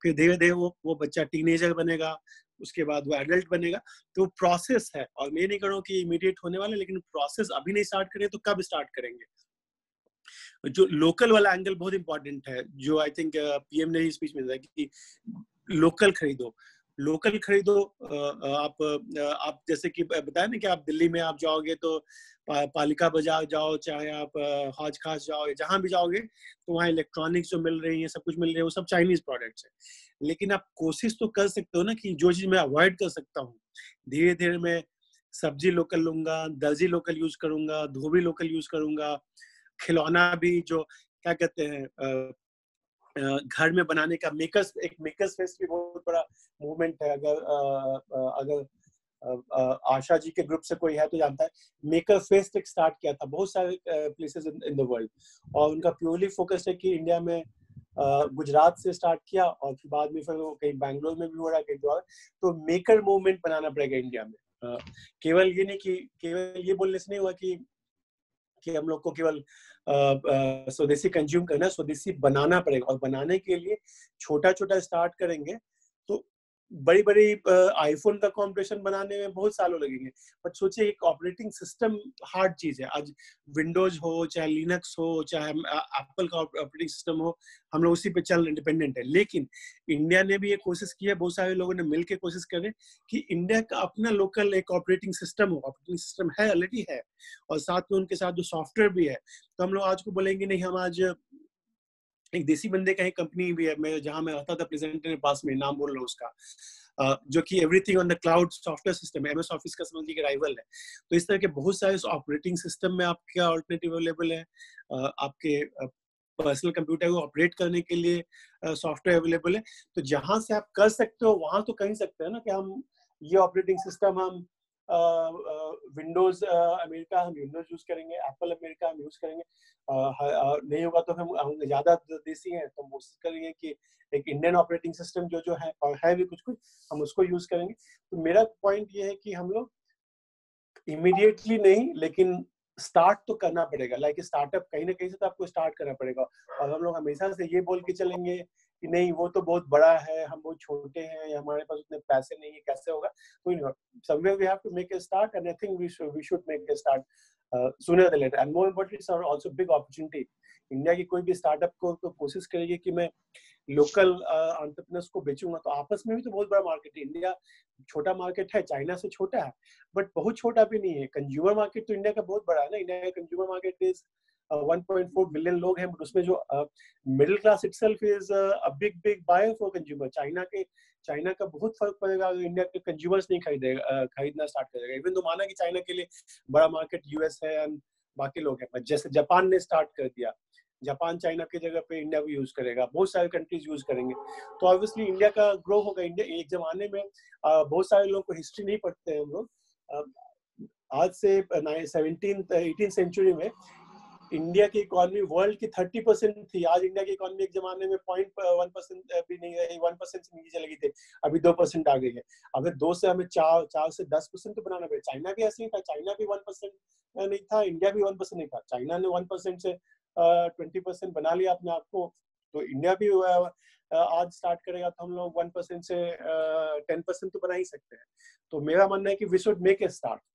फिर धीरे धीरे वो वो बच्चा टीनेजर बनेगा, उसके बाद वो एडल्ट बनेगा। तो प्रोसेस है और मैं नहीं कह रहा हूँ कि इमीडिएट होने वाला लेकिन प्रोसेस अभी नहीं स्टार्ट करें तो कब स्टार्ट करेंगे? जो लोकल वाला एंगल बहुत इंपॉर्टेंट है जो आई थिंक पीएम ने ही स्पीच में कि लोकल खरीदो। लोकल खरीदो अ, अ, आप आप जैसे कि बताया ना कि आप दिल्ली में आप जाओगे तो पालिका बाज़ार जाओ चाहे आप हौज खास जाओ जहाँ भी जाओगे तो वहाँ इलेक्ट्रॉनिक्स जो मिल रही है सब कुछ मिल रही है वो सब चाइनीज़ प्रोडक्ट्स है। लेकिन आप कोशिश तो कर सकते हो ना कि जो चीज़ मैं अवॉइड कर सकता हूँ धीरे धीरे मैं सब्ज़ी लोकल लूँगा दर्जी लोकल यूज़ करूँगा धोबी लोकल यूज़ करूँगा खिलौना भी जो, क्या कहते हैं घर में बनाने का मेकर्स एक मेकर्स फेस्ट भी बहुत बड़ा मूवमेंट है। अगर अगर आशा जी के ग्रुप से कोई है तो जानता है। मेकर फेस्ट एक स्टार्ट किया था बहुत सारे प्लेसेस इन द वर्ल्ड और उनका प्योरली फोकस है कि इंडिया में गुजरात से स्टार्ट किया और फिर बाद में फिर वो कहीं बैंगलोर में भी हो रहा है, कहीं तो मेकर मूवमेंट बनाना पड़ेगा इंडिया में। केवल ये नहीं कि, केवल ये बोलने से नहीं हुआ कि कि हम लोग को केवल स्वदेशी कंज्यूम करना स्वदेशी बनाना पड़ेगा। और बनाने के लिए छोटा छोटा स्टार्ट करेंगे तो बड़ी बड़ी आईफोन का कॉम्पिटिशन बनाने में बहुत सालों लगेंगे। बट सोचिए, एक ऑपरेटिंग सिस्टम हार्ड चीज़ है। आज विंडोज़ हो, चाहे लिनक्स हो, चाहे एप्पल का ऑपरेटिंग सिस्टम हो, हम लोग उसी पे चल डिपेंडेंट है लेकिन इंडिया ने भी ये कोशिश की है, बहुत सारे लोगों ने मिलकर कोशिश करें कि इंडिया का अपना लोकल एक ऑपरेटिंग सिस्टम हो। ऑपरेटिंग सिस्टम है ऑलरेडी है। और साथ में उनके साथ जो सॉफ्टवेयर भी है तो हम लोग आज को बोलेंगे, नहीं, हम आज एक देसी बंदे का एक कंपनी भी है मैं जहाँ मैं रहता था प्रेजेंटर के पास में नाम बोल रहा हूँ उसका। अ, जो कि everything on the cloud software system है एमएस ऑफ़िस का समझ लीजिए राइवल है। तो इस तरह के बहुत सारे ऑपरेटिंग सिस्टम में आपके ऑल्टरनेटिव अवेलेबल है। अ, आपके पर्सनल uh, कंप्यूटर को ऑपरेट करने के लिए सॉफ्टवेयर अवेलेबल है। तो जहाँ से आप कर सकते हो वहाँ तो कर ही सकते हैं ना कि हम ये ऑपरेटिंग सिस्टम हम विंडोज़ अमेरिका हम विंडोज़ यूज़ करेंगे एप्पल अमेरिका हम यूज़ करेंगे। नहीं होगा तो हम हम ज़्यादा देसी हैं तो हम कोशिश करेंगे कि एक इंडियन ऑपरेटिंग सिस्टम जो जो है, और है भी कुछ कुछ हम उसको यूज़ करेंगे। तो मेरा पॉइंट ये है कि हम लोग इमिडिएटली नहीं, लेकिन स्टार्ट तो करना पड़ेगा। लाइक स्टार्टअप कहीं ना कहीं से तो आपको स्टार्ट करना पड़ेगा। और हम लोग हमेशा से ये बोल के चलेंगे कि नहीं वो तो बहुत बड़ा है हम बहुत छोटे हैं या हमारे पास उतने पैसे नहीं है कैसे होगा? somewhere we have to make a start and i think we should we should make a start uh, sooner than later. And more importantly it's also big opportunity. India की कोई भी स्टार्टअप को तो कोशिश करेगी कि मैं लोकल एंटरप्रेन्योर्स को बेचूँगा तो आपस में भी तो बहुत बड़ा मार्केट है। इंडिया छोटा मार्केट है चाइना से छोटा है बट बहुत छोटा भी नहीं है। कंज्यूमर मार्केट तो इंडिया का बहुत बड़ा है ना। इंडिया का कंज्यूमर मार्केट इज़ 1.4 बिलियन लोग हैं बट उसमें जो middle class itself is a big big buyer for consumer China के, चाइना का बहुत फ़र्क पड़ेगा अगर इंडिया के कंज्यूमर्स नहीं खरीदेगा खरीदना स्टार्ट करेगा इवन तो माना कि चाइना के लिए बड़ा मार्केट यूएस है एंड बाकी लोग हैं, but जैसे जापान ने स्टार्ट कर दिया। जापान चाइना की जगह पे इंडिया भी यूज़ करेगा। बहुत सारे कंट्रीज़ यूज़ करेंगे। तो ऑब्वियसली इंडिया का ग्रो होगा। इंडिया एक जमाने में बहुत सारे लोग को हिस्ट्री नहीं पढ़ते हैं हम लोग। आज से सेवनटीन एटीन सेंचुरी में इंडिया की इकोनॉमी वर्ल्ड की थर्टी परसेंट थी। आज इंडिया की इकोनॉमी एक जमाने में पॉइंट वन परसेंट भी नहीं रही वन परसेंट से नीचे चली गई थी। अभी दो परसेंट आ गई है। अगर दो से हमें चार चार से दस परसेंट तो बनाना पड़ेगा। चाइना भी ऐसे ही था। चाइना भी वन परसेंट नहीं था। इंडिया भी वन परसेंट नहीं था। चाइना ने वन परसेंट से ट्वेंटी परसेंट बना लिया अपने आप को। तो इंडिया भी आज स्टार्ट करेगा तो हम लोग वन परसेंट से टेन परसेंट तो बना ही सकते हैं। तो मेरा मानना है कि we should make a start uh,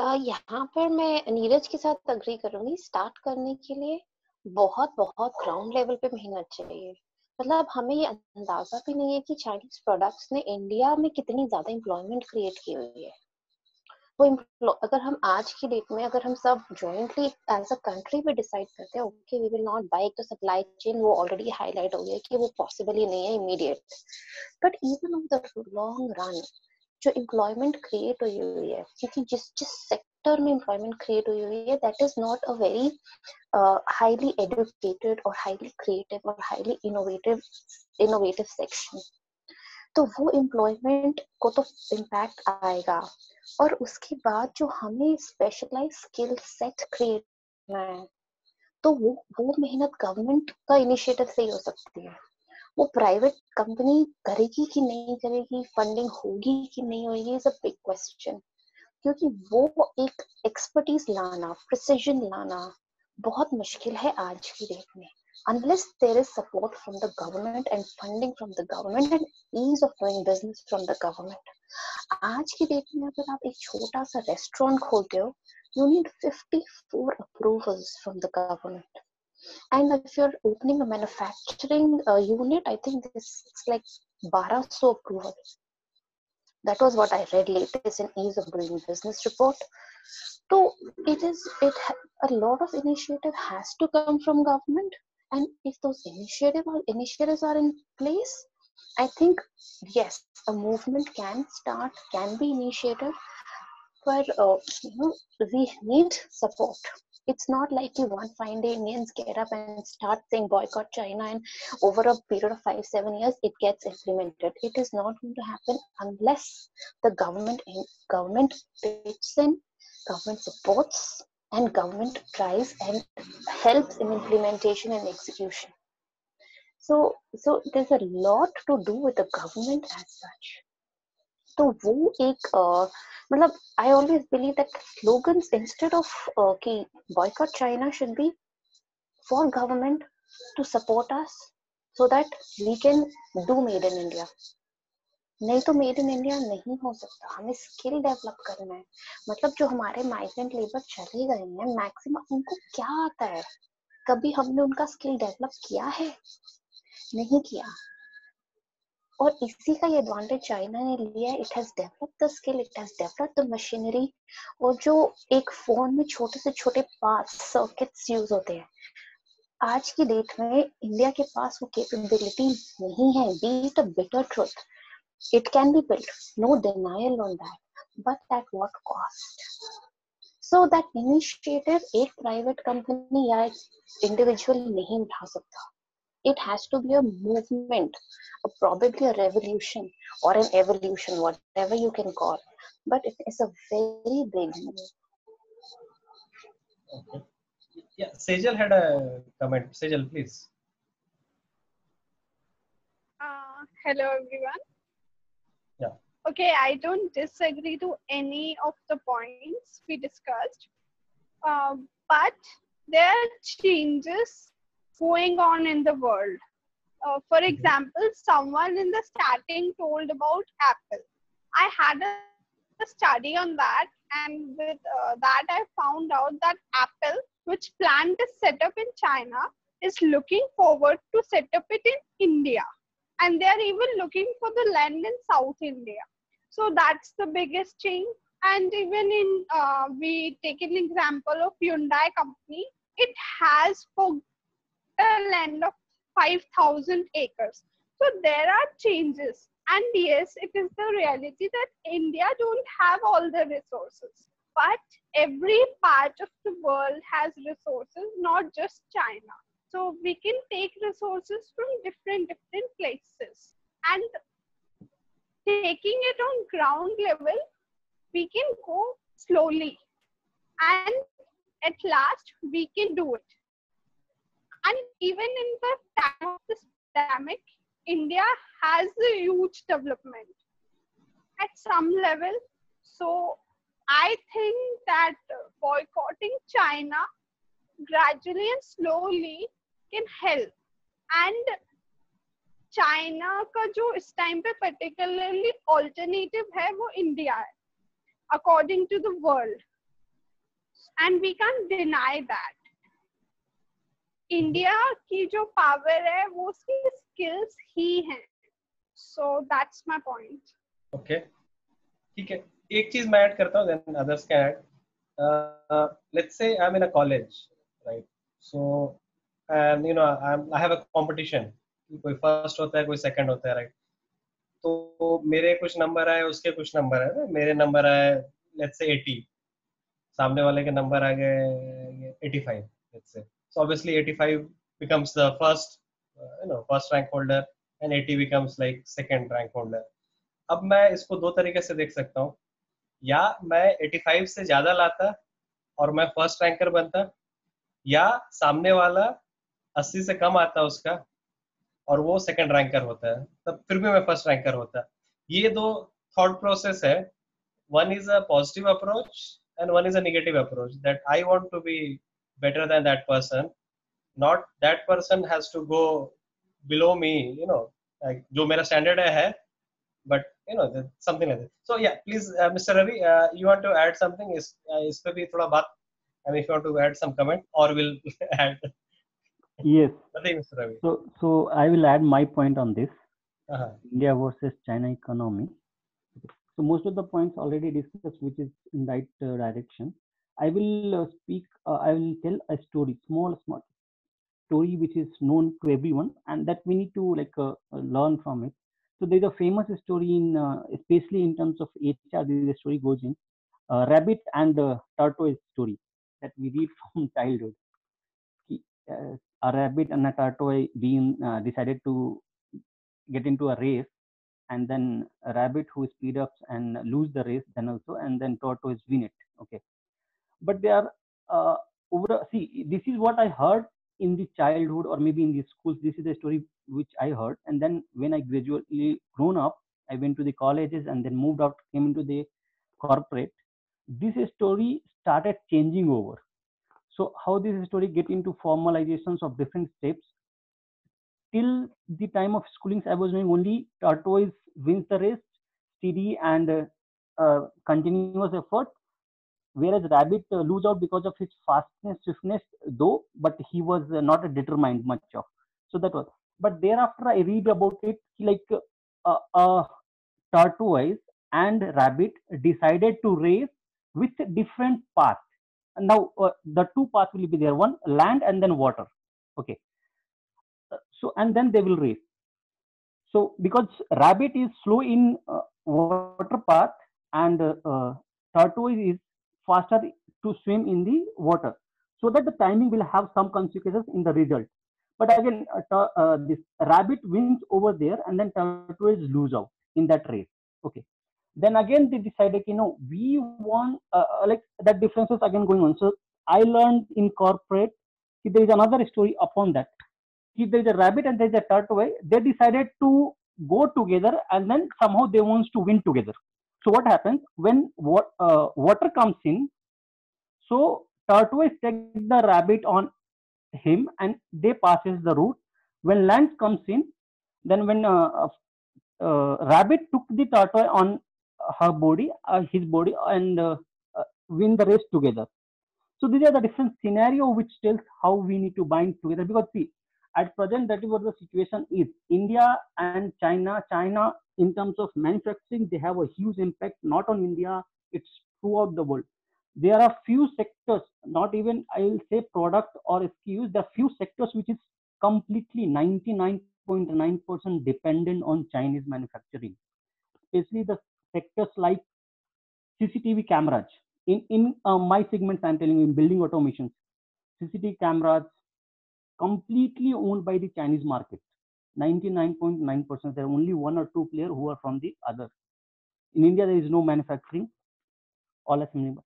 यहाँ पर मैं नीरज के साथ अग्री करूँगी स्टार्ट करने के लिए बहुत बहुत ग्राउंड लेवल पे मेहनत चाहिए। मतलब हमें ये अंदाज़ा भी नहीं है कि चाइनीज़ प्रोडक्ट्स ने इंडिया में कितनी ज़्यादा एम्प्लॉयमेंट क्रिएट की हुई है। वो अगर हम आज की डेट में, अगर हम सब जॉइंटली एज अ कंट्री भी डिसाइड करते हैं okay we will not buy the supply chain वो ऑलरेडी हाईलाइट हो गया कि वो पॉसिबल ही नहीं है immediate but even on the long run जो एम्प्लॉयमेंट क्रिएट हुई हुई है, क्योंकि जिस जिस सेक्टर में एम्प्लॉयमेंट क्रिएट हुई हुई है that is not a very highly educated और हाईली क्रिएटिव और हाईली इनोवेटिव इनोवेटिव सेक्शन तो वो एम्प्लॉयमेंट को तो इम्पैक्ट आएगा। और उसके बाद जो हमें स्पेशलाइज स्किल सेट क्रिएट करना है तो वो वो मेहनत गवर्नमेंट का इनिशिएटिव से ही हो सकती है। वो प्राइवेट कंपनी करेगी कि नहीं करेगी फंडिंग होगी कि नहीं होगी इज़ अ बिग क्वेश्चन क्योंकि वो एक एक्सपर्टीज लाना प्रिसीजन लाना बहुत मुश्किल है आज की डेट में. Unless there is support from the government and funding from the government and ease of doing business from the government आज की डेट में अगर आप एक छोटा सा रेस्टोरेंट खोलते हो you need fifty four approvals from the government and if you're opening a manufacturing uh, unit i think this is like 1200 approval that was what i read latest in ease of doing business report. So it is it a lot of initiative has to come from government. And if those initiative or initiatives are in place i think yes a movement can start can be initiated but uh, you know we need support it's not like you one fine day indians get up and start saying boycott china and over a period of five seven years it gets implemented. It is not going to happen unless the government government pitches in government supports and government tries and helps in implementation and execution. So so there's a lot to do with the government as such तो वो एक मतलब I always believe that slogans instead of कि boycott China should be for government to support us so that we can do made in India नहीं तो made in India नहीं हो सकता। हमें स्किल डेवलप करना है। मतलब जो हमारे माइग्रेंट लेबर चले गए हैं मैक्सिमम उनको क्या आता है? कभी हमने उनका स्किल डेवलप किया है? नहीं किया। और इसी का ये एडवांटेज चाइना ने लिया है it has develop the skill it has develop the machinery और जो एक फ़ोन में छोटे से छोटे पार्ट्स सर्किट्स यूज़ होते हैं। आज की डेट में इंडिया के पास वो कैपेबिलिटी नहीं है be it a better truth it can be built, no denial on that, but at what cost? So that initiative एक private company या individual नहीं उठा सकता। It has to be a movement or probably a revolution or an evolution whatever you can call. But it is a very big move. Okay. Yeah sejal had a comment. Sejal please. Uh, hello everyone. Yeah. Okay i don't disagree to any of the points we discussed. Um, but there are changes going on in the world uh, for example someone in the starting told about apple i had a, study on that and with uh, that i found out that apple which planned to set up in china is looking forward to set up it in india and they are even looking for the land in South India. So that's the biggest change. And even in, uh, we take an example of Hyundai company, it has for land of 5,000 acres. So there are changes. And yes, it is the reality that India don't have all the resources. But every part of the world has resources, not just China so we can take resources from different different places and taking it on ground level we can go slowly and at last we can do it and even in the time of this pandemic india has a huge development at some level so i think that boycotting china gradually and slowly can help and China का जो इस time पे particularly alternative है वो India है according to the world and we can deny that India की जो power है, वो उसकी स्किल्स ही हैं। So that's my point okay ठीक है। एक चीज़ मैं ऐड करता हूँ then others can add let's say I am in a college right so and you know I have a competition कोई फ़र्स्ट होता है, कोई सेकंड होता है राइट तो मेरे कुछ नंबर आए, उसके कुछ नंबर आए मेरे नंबर आए लेट्स से 80 सामने वाले के नंबर आ गए 85 let's say so obviously 85 becomes the first uh, you know first rank holder and 80 becomes like second rank holder. अब मैं इसको दो तरीके से देख सकता हूँ। या मैं 85 से ज़्यादा लाता और मैं फ़र्स्ट रैंकर बनता या सामने वाला 80 से कम आता उसका और वो सेकंड रैंकर होता है तब फिर भी मैं फ़र्स्ट रैंकर होता। ये दो थॉट प्रोसेस है। One is a positive approach and one is a negative approach that I want to be better than that person. Not that person has to go below me you know like jo mera standard hai but you know something like that. So yeah please uh, mr ravi uh, you want to add something? Is uh, is pe bhi thoda baat I mean, if you want to add some comment or we'll [laughs] add. Yes. Nothing mr ravi. So so i will add my point on this. Uh-huh. india versus china economy. So most of the points already discussed which is in right uh, direction. I will uh, speak, uh, I will tell a story, small, small story which is known to everyone and that we need to like uh, learn from it. So there's a famous story in, especially in terms of HR, the story goes in rabbit and tortoise story that we read [laughs] from childhood. a rabbit and a tortoise being decided to get into a race and then a rabbit who speed up and lose the race then also and then tortoise win it okay but they are uh, over see this is what i heard in the childhood or maybe in the schools. This is the story which i heard. And then when i gradually grown up i went to the colleges and then moved out came into the corporate. This story started changing over. So how this story get into formalizations of different steps? Till the time of schoolings i was knowing only tortoise wins the race steady and uh, continuous effort whereas rabbit uh, lose out because of his fastness swiftness though but he was uh, not determined much of. So that was but thereafter i read about it like uh, uh, tortoise and rabbit decided to race with different paths now uh, the two paths will be there one land and then water. Okay. So and then they will race. So because rabbit is slow in water path and tortoise is faster to swim in the water so that the timing will have some consequences in the result. But again uh, uh, this rabbit wins over there and then tortoise lose out in that race. Okay. Then again they decided you know we want uh, like that difference differences again going on. So i learned in corporate there is another story upon that. If there is a rabbit and there is a tortoise they decided to go together and then somehow they wants to win together so what happens when uh, water comes in? So tortoise takes the rabbit on him and they passes the route. When land comes in, then when uh, uh, rabbit took the tortoise on her body, his body, and win the race together. So these are the different scenario which tells how we need to bind together. Because see, at present that is what the situation is. India and China, China in terms of manufacturing, they have a huge impact not on India, it's throughout the world. There are few sectors, not even I will say product or SKUs, there are few sectors which is completely 99.9% dependent on Chinese manufacturing. Especially the sectors like CCTV cameras. In, in uh, my segments, I'm telling you, in building automations, CCTV cameras completely owned by the Chinese market. 99.9%. There are only one or two players who are from the other. In India, there is no manufacturing, all assembly.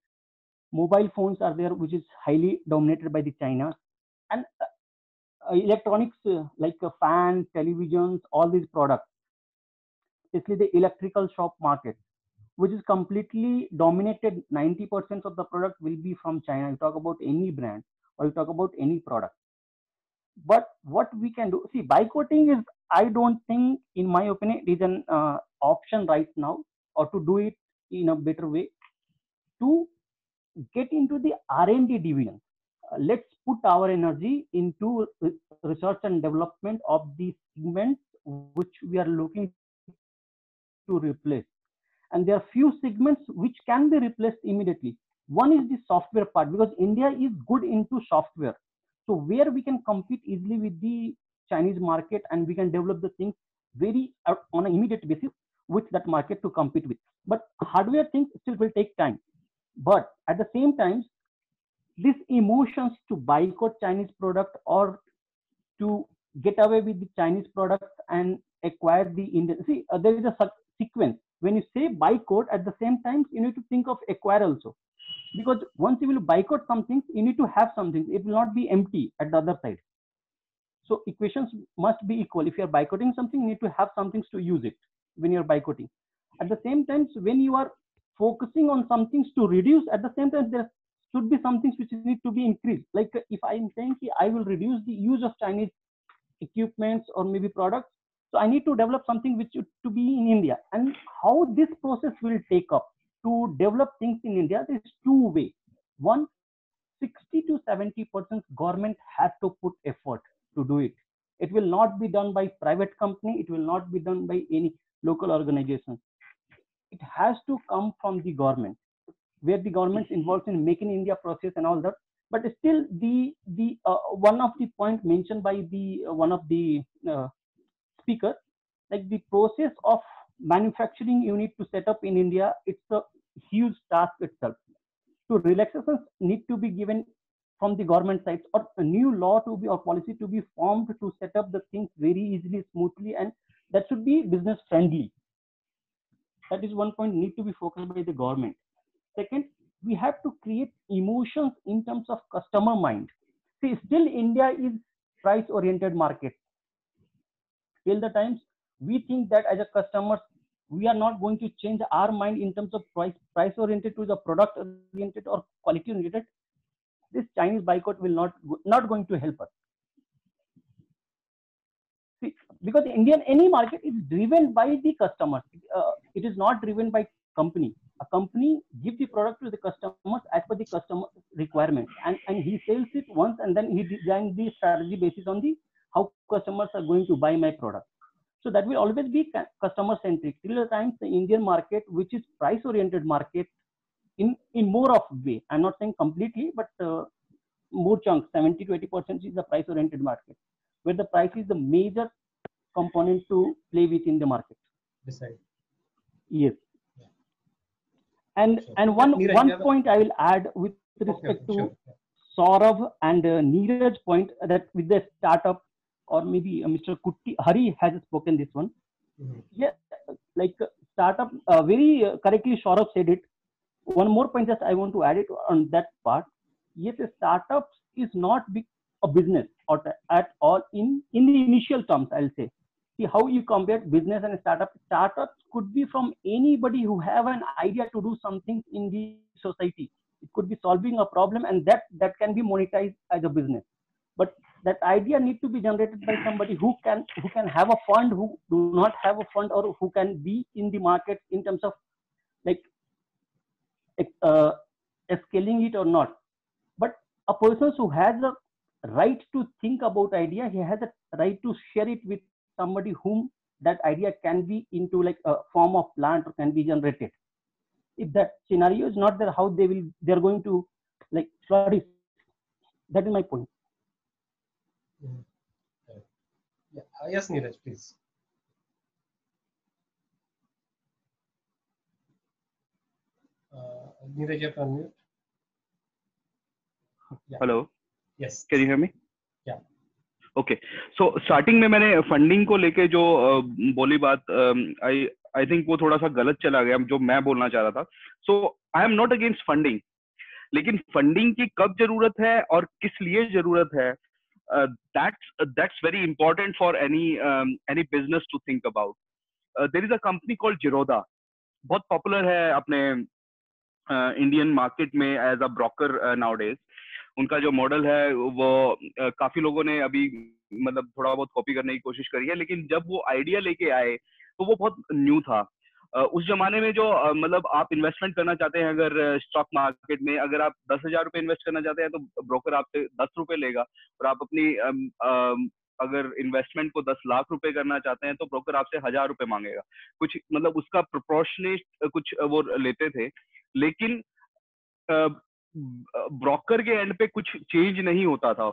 Mobile phones are there, which is highly dominated by the China. And uh, electronics uh, like uh, fans, televisions, all these products, especially the electrical shop market, which is completely dominated. 90% of the product will be from China. You talk about any brand or you talk about any product but what we can do see boycotting is I don't think, in my opinion, it is an uh, option right now, or to do it in a better way, to get into the R&D division. Uh, let's put our energy into research and development of the segments which we are looking to replace. And there are few segments which can be replaced immediately. One is the software part because India is good into software. So where we can compete easily with the Chinese market and we can develop the things very uh, on an immediate basis with that market to compete with. But hardware things still will take time. But at the same time, these emotions to boycott Chinese product or to get away with the Chinese products and acquire the Indian. See, uh, there is a sequence. When you say boycott, at the same time, you need to think of acquire also. Because once you will boycott something, you need to have something. It will not be empty at the other side. So equations must be equal. If you are boycotting something, you need to have some things to use it when you are boycotting. At the same time, when you are focusing on some things to reduce, at the same time, there should be some things which need to be increased. Like uh, if I am saying I will reduce the use of Chinese equipments or maybe products, so I need to develop something which should to be in India. And how this process will take up to develop things in India, there is two way. One, 60 to 70 percent government has to put effort to do it. It will not be done by private company. It will not be done by any local organization. It has to come from the government, where the government is involved in making India process and all that. But still, the the uh, one of the point mentioned by the uh, one of the uh, speaker, like the process of manufacturing unit to set up in India, it's a huge task itself. So relaxations need to be given from the government side or a new law to be or policy to be formed to set up the things very easily, smoothly, and that should be business friendly. That is one point need to be focused by the government. Second, we have to create emotions in terms of customer mind. See, still India is price oriented market. Till the times we think that as a customer, we are not going to change our mind in terms of price price oriented to the product oriented or quality oriented this Chinese boycott will not not going to help us. See, because Indian any market is driven by the customers. Uh, it is not driven by company. A company give the product to the customers as per the customer requirement, and and he sells it once, and then he designs the strategy basis on the how customers are going to buy my product. So that will always be customer centric. Till the times the Indian market, which is price oriented market, in in more of way i'm not saying completely but uh, more chunks 70 to 80 percent is the price oriented market where the price is the major component to play with in the market Decide. yes and Sure. and one Neeraj, one have a- point i will add with respect to Saurav and uh, Neeraj point that with the startup or maybe uh, Mr. Kutti Hari has spoken this one. Yeah, like startup uh, very uh, correctly Saurav said it. One more point just I want to add it on that part. Yes, a startup is not big a business or at all in in the initial terms. I'll say. See how you compare business and startup. Startups could be from anybody who have an idea to do something in the society. It could be solving a problem, and that that can be monetized as a business. But that idea need to be generated by somebody who can who can have a fund, who do not have a fund, or who can be in the market in terms of like uh, scaling it or not. But a person who has a right to think about idea, he has a right to share it with somebody whom that idea can be into like a form of plant or can be generated. If that scenario is not there, how they will they're going to like flourish. That is my point. Yeah. Uh, yes, Neeraj, please. Uh, Neeraj, you have to unmute. Yeah. Hello Yes. Can you hear me Yeah. Okay so starting में मैंने funding को लेके जो अ, बोली बात आई I think वो थोड़ा सा गलत चला गया जो मैं बोलना चाह रहा था so I am not against funding लेकिन फंडिंग की कब ज़रूरत है और किस लिए ज़रूरत है that's that's very important for any any business to think about there is a company called Zerodha बहुत पॉपुलर है अपने इंडियन मार्केट में as a broker nowadays उनका जो मॉडल है वो अ, काफ़ी लोगों ने अभी मतलब थोड़ा बहुत कॉपी करने की कोशिश करी है लेकिन जब वो आइडिया लेके आए तो वो बहुत न्यू था। उस जमाने में जो मतलब आप इन्वेस्टमेंट करना चाहते हैं अगर स्टॉक मार्केट में, अगर आप दस हज़ार रुपए इन्वेस्ट करना चाहते हैं तो ब्रोकर आपसे दस रुपए लेगा। और आप अपनी अगर इन्वेस्टमेंट को दस लाख रुपए करना चाहते हैं तो ब्रोकर आपसे हज़ार रुपए मांगेगा। कुछ मतलब उसका प्रोपोर्शनेट कुछ वो लेते थे। लेकिन ब्रोकर के एंड पे कुछ चेंज नहीं होता था।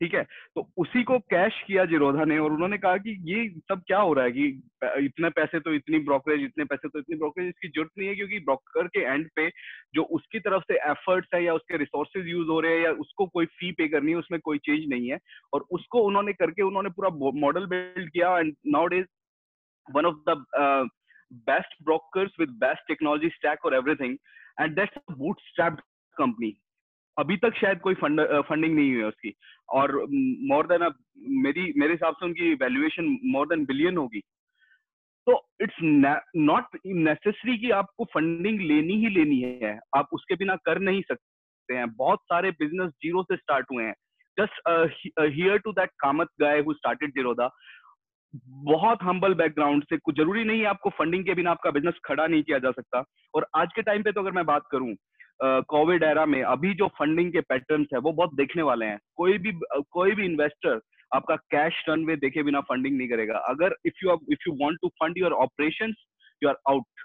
ठीक है? तो उसी को कैश किया जिरोधा ने और उन्होंने कहा कि ये सब क्या हो रहा है कि इतने पैसे तो इतनी ब्रोकरेज, इतने पैसे तो इतनी ब्रोकरेज, इसकी ज़रूरत नहीं है क्योंकि ब्रोकर के एंड पे जो उसकी तरफ़ से एफर्ट्स है या उसके रिसोर्सेज यूज़ हो रहे हैं या उसको कोई फ़ी पे करनी है, उसमें कोई चेंज नहीं है और उसको उन्होंने करके उन्होंने पूरा मॉडल बिल्ड किया and now is one of the best best with best technology stack और and that's a bootstrapped company. अभी तक शायद कोई फंड फंडिंग नहीं हुई है उसकी। और मोर देन मेरी, मेरे हिसाब से उनकी वैल्यूएशन मोर देन बिलियन होगी। तो इट्स नॉट नेसेसरी कि आपको फंडिंग लेनी ही लेनी है। आप उसके बिना कर नहीं सकते हैं। बहुत सारे बिज़नेस ज़ीरो से स्टार्ट हुए हैं। Just here to that Kamath guy who started Zerodha बहुत हम्बल बैकग्राउंड से कुछ ज़रूरी नहीं है आपको फंडिंग के बिना आपका बिज़नेस खड़ा नहीं किया जा सकता। और आज के टाइम पे तो अगर मैं बात करूँ कोविड एरा में अभी जो फंडिंग के पैटर्न्स है, वो बहुत देखने वाले हैं। कोई भी कोई भी इन्वेस्टर आपका कैश रनवे देखे बिना फंडिंग नहीं करेगा। अगर if you if you want to fund your operations you are out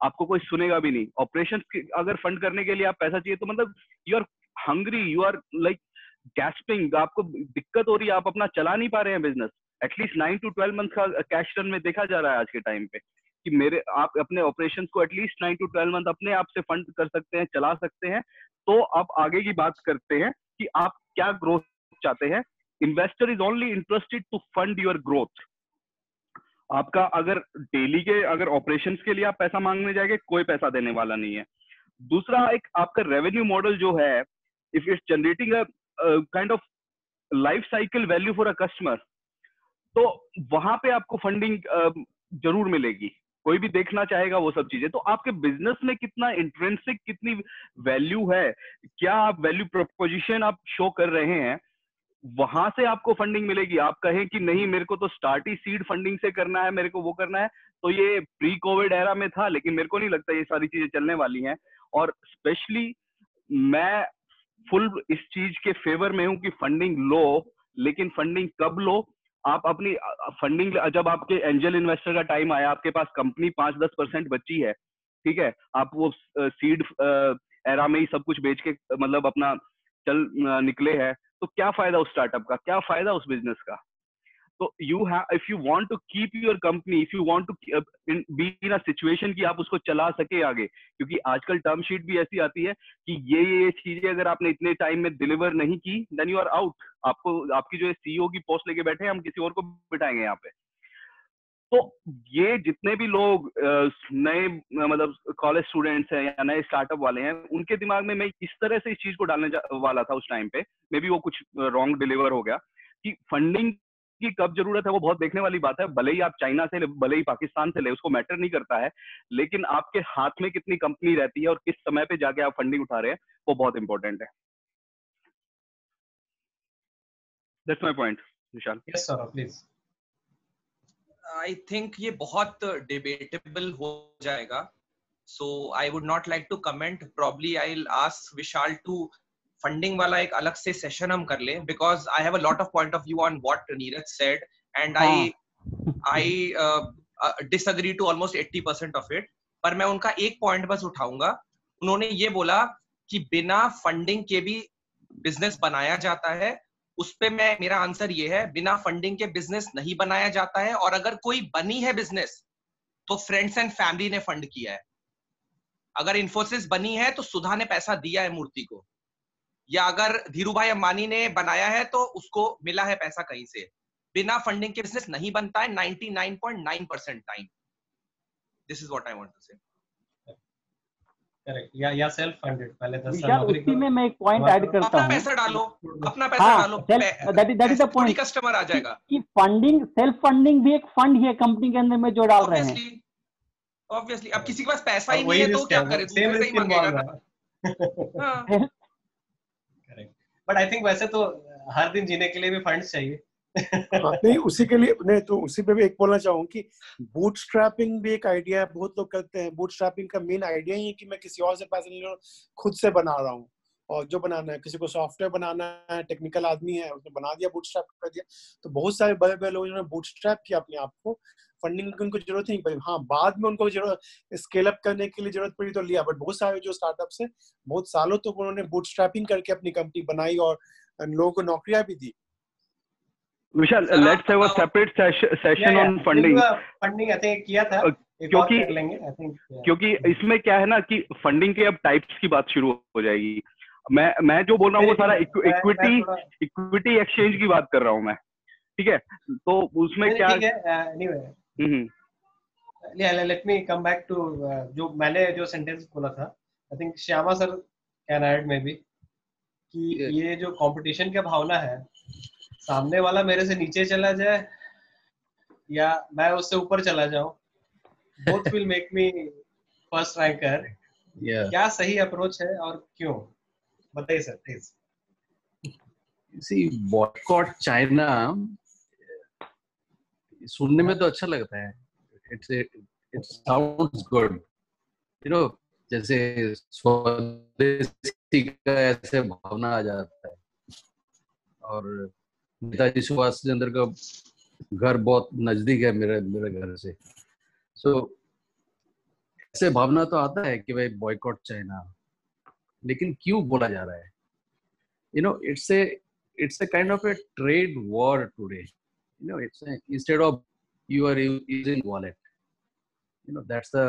आपको कोई सुनेगा भी नहीं। ऑपरेशन अगर फंड करने के लिए आप पैसा चाहिए तो मतलब you are hungry you are like gasping आपको दिक्कत हो रही है, आप अपना चला नहीं पा रहे हैं business at least nine to twelve month का कैश रन में देखा जा रहा है आज के टाइम पे। कि मेरे, आप अपने ऑपरेशन को at least nine to twelve month अपने आप से फंड कर सकते हैं, चला सकते हैं। तो आप आगे की बात करते हैं कि आप क्या ग्रोथ चाहते हैं। Investor is only interested to fund your growth आपका अगर डेली के, अगर ऑपरेशन के लिए आप पैसा मांगने जाएँगे, कोई पैसा देने वाला नहीं है। दूसरा एक आपका रेवेन्यू मॉडल जो है if it's generating a kind of life cycle value for a customer तो वहाँ पे आपको फंडिंग ज़रूर मिलेगी। कोई भी देखना चाहेगा वो सब चीज़ें। तो आपके बिज़नेस में कितना इंट्रेंसिक कितनी वैल्यू है, क्या आप वैल्यू प्रपोजिशन आप शो कर रहे हैं, वहाँ से आपको फंडिंग मिलेगी। आप कहें कि नहीं, मेरे को तो स्टार्ट ही सीड फंडिंग से करना है, मेरे को वो करना है तो ये प्री कोविड एरा में था, लेकिन मेरे को नहीं लगता ये सारी चीज़ें चलने वाली हैं। और स्पेशली मैं फुल इस चीज़ के फेवर में हूँ कि फंडिंग लो, लेकिन फंडिंग कब लो आप अपनी फंडिंग जब आपके एंजल इन्वेस्टर का टाइम आया, आपके पास कंपनी पाँच दस परसेंट बची है, ठीक है? आप वो सीड एरा में ही सब कुछ बेच के मतलब अपना चल निकले हैं तो क्या फ़ायदा उस स्टार्टअप का? क्या फ़ायदा उस बिज़नेस का? तो you have if you want to keep your company if you want to be in a situation कि आप उसको चला सके आगे, क्योंकि आजकल टर्म शीट भी ऐसी आती है कि ये ये चीज़ें अगर आपने इतने टाइम में डिलीवर नहीं की देन यू आर आउट आपको, आपकी जो सीईओ की पोस्ट लेके बैठे हैं, हम किसी और को बिठाएँगे यहाँ पे। तो ये जितने भी लोग नए मतलब कॉलेज स्टूडेंट्स हैं या नए स्टार्टअप वाले हैं, उनके दिमाग में मैं इस तरह से इस चीज़ को डालने वाला था उस टाइम पे। मे बी वो कुछ रॉन्ग डिलीवर हो गया कि फंडिंग की कब ज़रूरत है वो बहुत देखने वाली बात है। भले ही आप चाइना से ले भले ही पाकिस्तान से ले उसको मैटर नहीं करता है लेकिन आपके हाथ में कितनी कंपनी रहती है और किस समय पे जाके आप फंडिंग उठा रहे हैं वो बहुत इंपॉर्टेंट है। That's my point Vishal yes sir please I think ये बहुत डिबेटेबल हो जाएगा। So I would not like to comment probably I will ask Vishal to funding वाला एक अलग से सेशन हम कर ले because I have a lot of point of view on what Neeraj said and I I disagree to almost 80% of it पर मैं उनका एक पॉइंट बस उठाऊँगा। उन्होंने ये बोला कि बिना फंडिंग के भी बिज़नेस बनाया जाता है। उस पे मैं मेरा आंसर ये है बिना फंडिंग के बिज़नेस नहीं बनाया जाता है और अगर कोई बनी है बिज़नेस तो फ्रेंड्स एंड फैमिली ने फंड किया है। अगर इन्फोसिस बनी है तो सुधा ने पैसा दिया है मूर्ति को। या अगर धीरू भाई अंबानी ने बनाया है तो उसको मिला है पैसा कहीं से। बिना फंडिंग के बिज़नेस नहीं बनता है 99.9 percent time this is what I want to say correct या या सेल्फ फंडेड पहले 10 साल नौकरी उसी में मैं एक पॉइंट ऐड करता अपना हूँ। पैसा डालो अपना पैसा हाँ डालो। That is that is the point customer आ जाएगा। कि फंडिंग सेल्फ फंडिंग भी एक फंड ही है कंपनी के अंदर में जो डाल रहे हैं। ऑब्वियसली अब किसी के पास पैसा ही नहीं है तो क्या करे? सेम ही रिस्क इन्वॉल्व है। [laughs] बट आई थिंक वैसे तो हर दिन जीने के लिए भी फंड्स चाहिए। हाँ, नहीं उसी के लिए नहीं तो उसी पे भी एक बोलना चाहूँ कि बूट स्ट्रैपिंग भी एक आइडिया है बहुत लोग करते हैं। बूट स्ट्रैपिंग का मेन आइडिया ही है कि मैं किसी और से पैसे नहीं ले खुद से बना रहा हूँ। और जो बनाना है किसी को सॉफ्टवेयर बनाना है टेक्निकल आदमी है उसने बना दिया बूट स्ट्रैप कर दिया। तो बहुत सारे बड़े बड़े लोग जिन्होंने बूट स्ट्रैप किया अपने आप को। फंडिंग की उनको ज़रूरत नहीं पड़ी। हाँ बाद में उनको ज़रूरत स्केल अप करने के लिए ज़रूरत पड़ी तो लिया। बट बहुत सारे जो स्टार्टअप्स है बहुत सालों तक तो उन्होंने बूट स्ट्रैपिंग करके अपनी कंपनी बनाई और लोगों को नौकरियाँ भी दी। Vishal let's have a separate session on funding funding I think किया था। क्योंकि क्योंकि इसमें क्या है ना कि फंडिंग के अब टाइप्स की बात शुरू हो जाएगी। मैं मैं जो बोल रहा हूँ वो सारा इक्विटी इक्विटी एक्सचेंज की बात कर रहा हूँ मैं। ठीक है? तो उसमें क्या let me come back to जो मैंने जो सेंटेंस बोला था I think Shyama sir can add में भी कि ये जो कंपटीशन का भावना है सामने वाला मेरे से नीचे चला जाए या मैं उससे ऊपर चला जाऊँ both will make me first ranker क्या सही अप्रोच है और क्यों? बताइए sir please see boycott China सुनने में तो अच्छा लगता है। It's it sounds good you know जैसे स्वदेशी का ऐसे भावना आ जाता है। और नेताजी सुभाष चंद्र का घर बहुत नज़दीक है मेरे मेरे घर से। सो so, ऐसे भावना तो आता है कि भाई बॉयकॉट चाइना लेकिन क्यों बोला जा रहा है? You know it's a it's a kind of a trade war today you know it's instead of you are using wallet you know that's the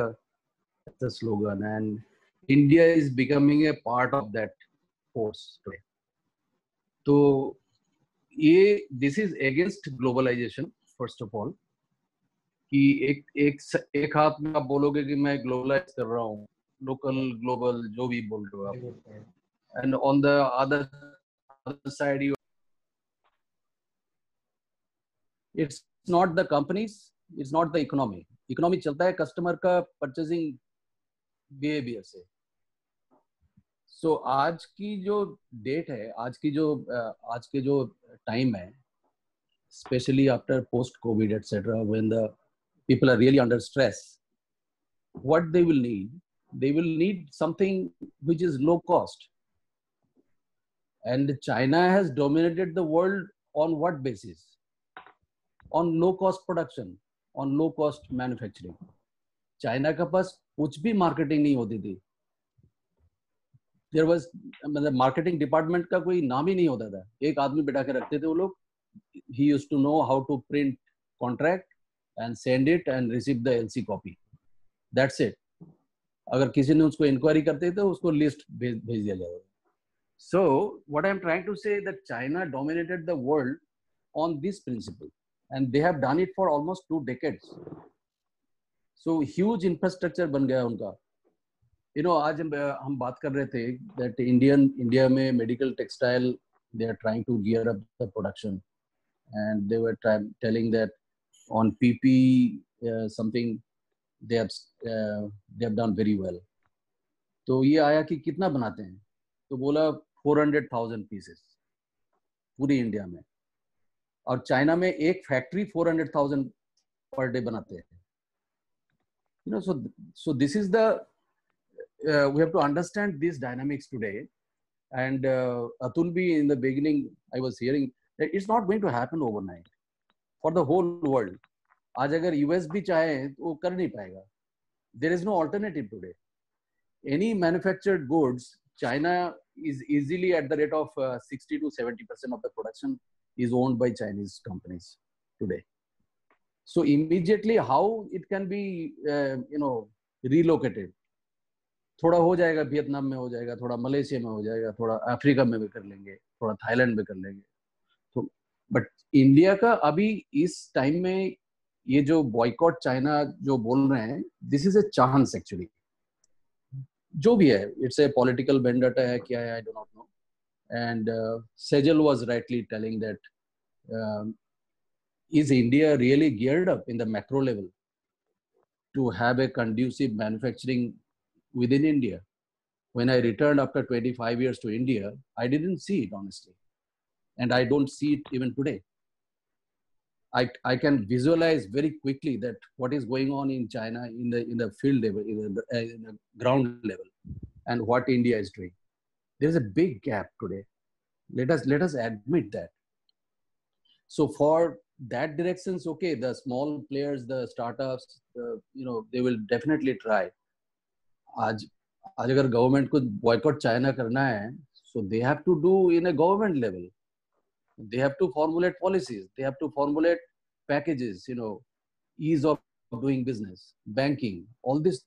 that's the slogan. And india is becoming a part of that force today. So ये this is against globalisation first of all कि एक एक एक हाथ में आप बोलोगे कि मैं ग्लोबलाइज कर रहा हूँ लोकल ग्लोबल जो भी बोल रहे हो आप। And on the other other side you it's not the companies it's not the economy economy चलता है कस्टमर का परचेजिंग बिहेवियर से सो so, आज की जो डेट है आज की जो आज के जो टाइम है specially after post Covid etcetera when the people are really under stress what they will need they will need something which is low cost and china has dominated the world on what basis On low cost production, on low cost manufacturing. China का पास कुछ भी marketing नहीं होती थी। There was मतलब marketing department का कोई नाम ही नहीं होता था। एक आदमी बैठा के रखते थे वो लोग। He used to know how to print contract and send it and receive the LC copy that's it अगर किसी ने उसको इंक्वायरी करते थे तो उसको लिस्ट भेज भेज दिया जाता so what I am trying to say that China dominated the world on this and they have done it for almost two decades so huge infrastructure बन गया उनका यू नो आज हम बात कर रहे थे दैट इंडियन इंडिया में medical textile they are trying to gear up the production and they were telling that on PP something they have they have done very well तो ये आया कि कितना बनाते हैं? तो बोला 400,000 पीसेस पूरी इंडिया में। और चाइना में एक फैक्ट्री 400,000 पर डे बनाते हैं। You know so so this is the have to understand this dynamics today and Atul be in the beginning I was hearing it's not going to happen overnight for the whole world आज अगर US भी चाहे तो वो कर नहीं पाएगा। There is no alternative today any manufactured goods China is easily at the rate of sixty to seventy percent of the production is owned by Chinese companies today. So immediately, how it can be, uh, you know, relocated? थोड़ा हो जाएगा Vietnam में हो जाएगा थोड़ा Malaysia में हो जाएगा थोड़ा अफ्रीका में भी कर लेंगे थोड़ा थाईलैंड में कर लेंगे। तो बट इंडिया का अभी इस टाइम में ये जो बॉयकॉट चाइना जो बोल रहे हैं this is a chance actually जो भी है इट्स ए पॉलिटिकल बेंडटा है क्या है I do And uh, Sejal was rightly telling that um, is India really geared up in the macro level to have a conducive manufacturing within India? When I returned after 25 years to India, I didn't see it honestly. And I don't see it even today. I, I can visualize very quickly that what is going on in China in the in the field level, in the, in the ground level, and what India is doing There's a big gap today. Let us, let us admit that. So for that directions, okay, the small players, the startups, the, you know, they will definitely try. आज आज अगर government को boycott China करना है so they have to do in a government level they have to formulate policies they have to formulate packages you know ease of doing business banking all this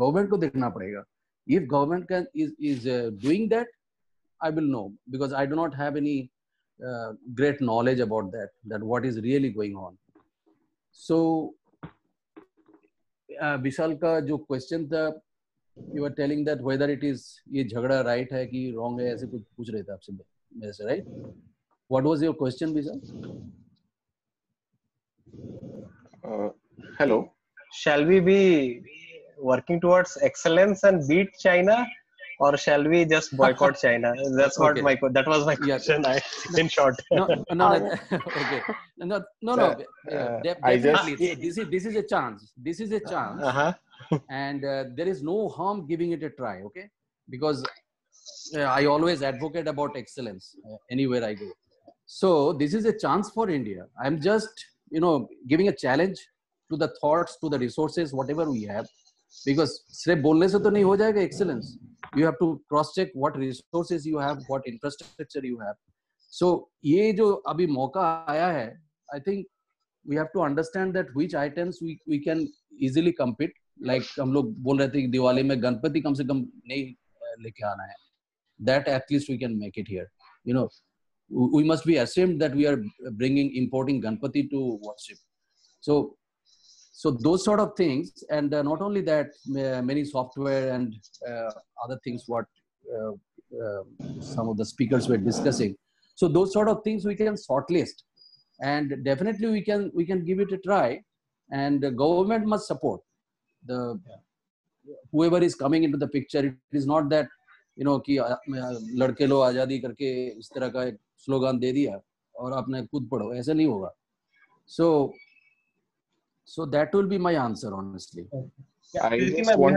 government को देखना पड़ेगा if government is, is uh, doing that i will know because i do not have any uh, great knowledge about that that what is really going on. So uh, ka jo question tha you were telling that whether it is ye jhagda right hai ki wrong hai aise kuch puch rahe the aapse mere se right? What was your question vishal? Uh, hello. Shall we be working towards excellence and beat china? Or shall we just boycott china? That's what Okay. my that was my question I, [laughs] in short. No no, no [laughs] okay. No no no Uh, uh, de- I just- [laughs] this is this is a chance. This is a chance. Uh-huh. and uh, there is no harm giving it a try okay? Because uh, i always advocate about excellence uh, anywhere i go. So this is a chance for india. I'm just you know giving a challenge to the thoughts to the resources whatever we have because सिर्फ़ बोलने से तो नहीं हो जाएगा excellence you have to cross check what resources you have what infrastructure you have so ये जो अभी मौका आया है I think we have to understand that which items we can easily compete like हम लोग बोल रहे थे कि दिवाली में गणपति कम से कम नहीं लेके आना है. That at least we can make it here you know we must be ashamed that we are bringing importing Ganpati to worship so so those sort of things and uh, not only that uh, many software and uh, other things what uh, uh, some of the speakers were discussing so those sort of things we can shortlist and definitely we can we can give it a try and the government must support the whoever is coming into the picture it is not that you know कि अ, लड़के लो आजादी करके इस तरह का एक slogan दे दिया और आपने खुद पढ़ो ऐसा नहीं होगा so so that will be my answer honestly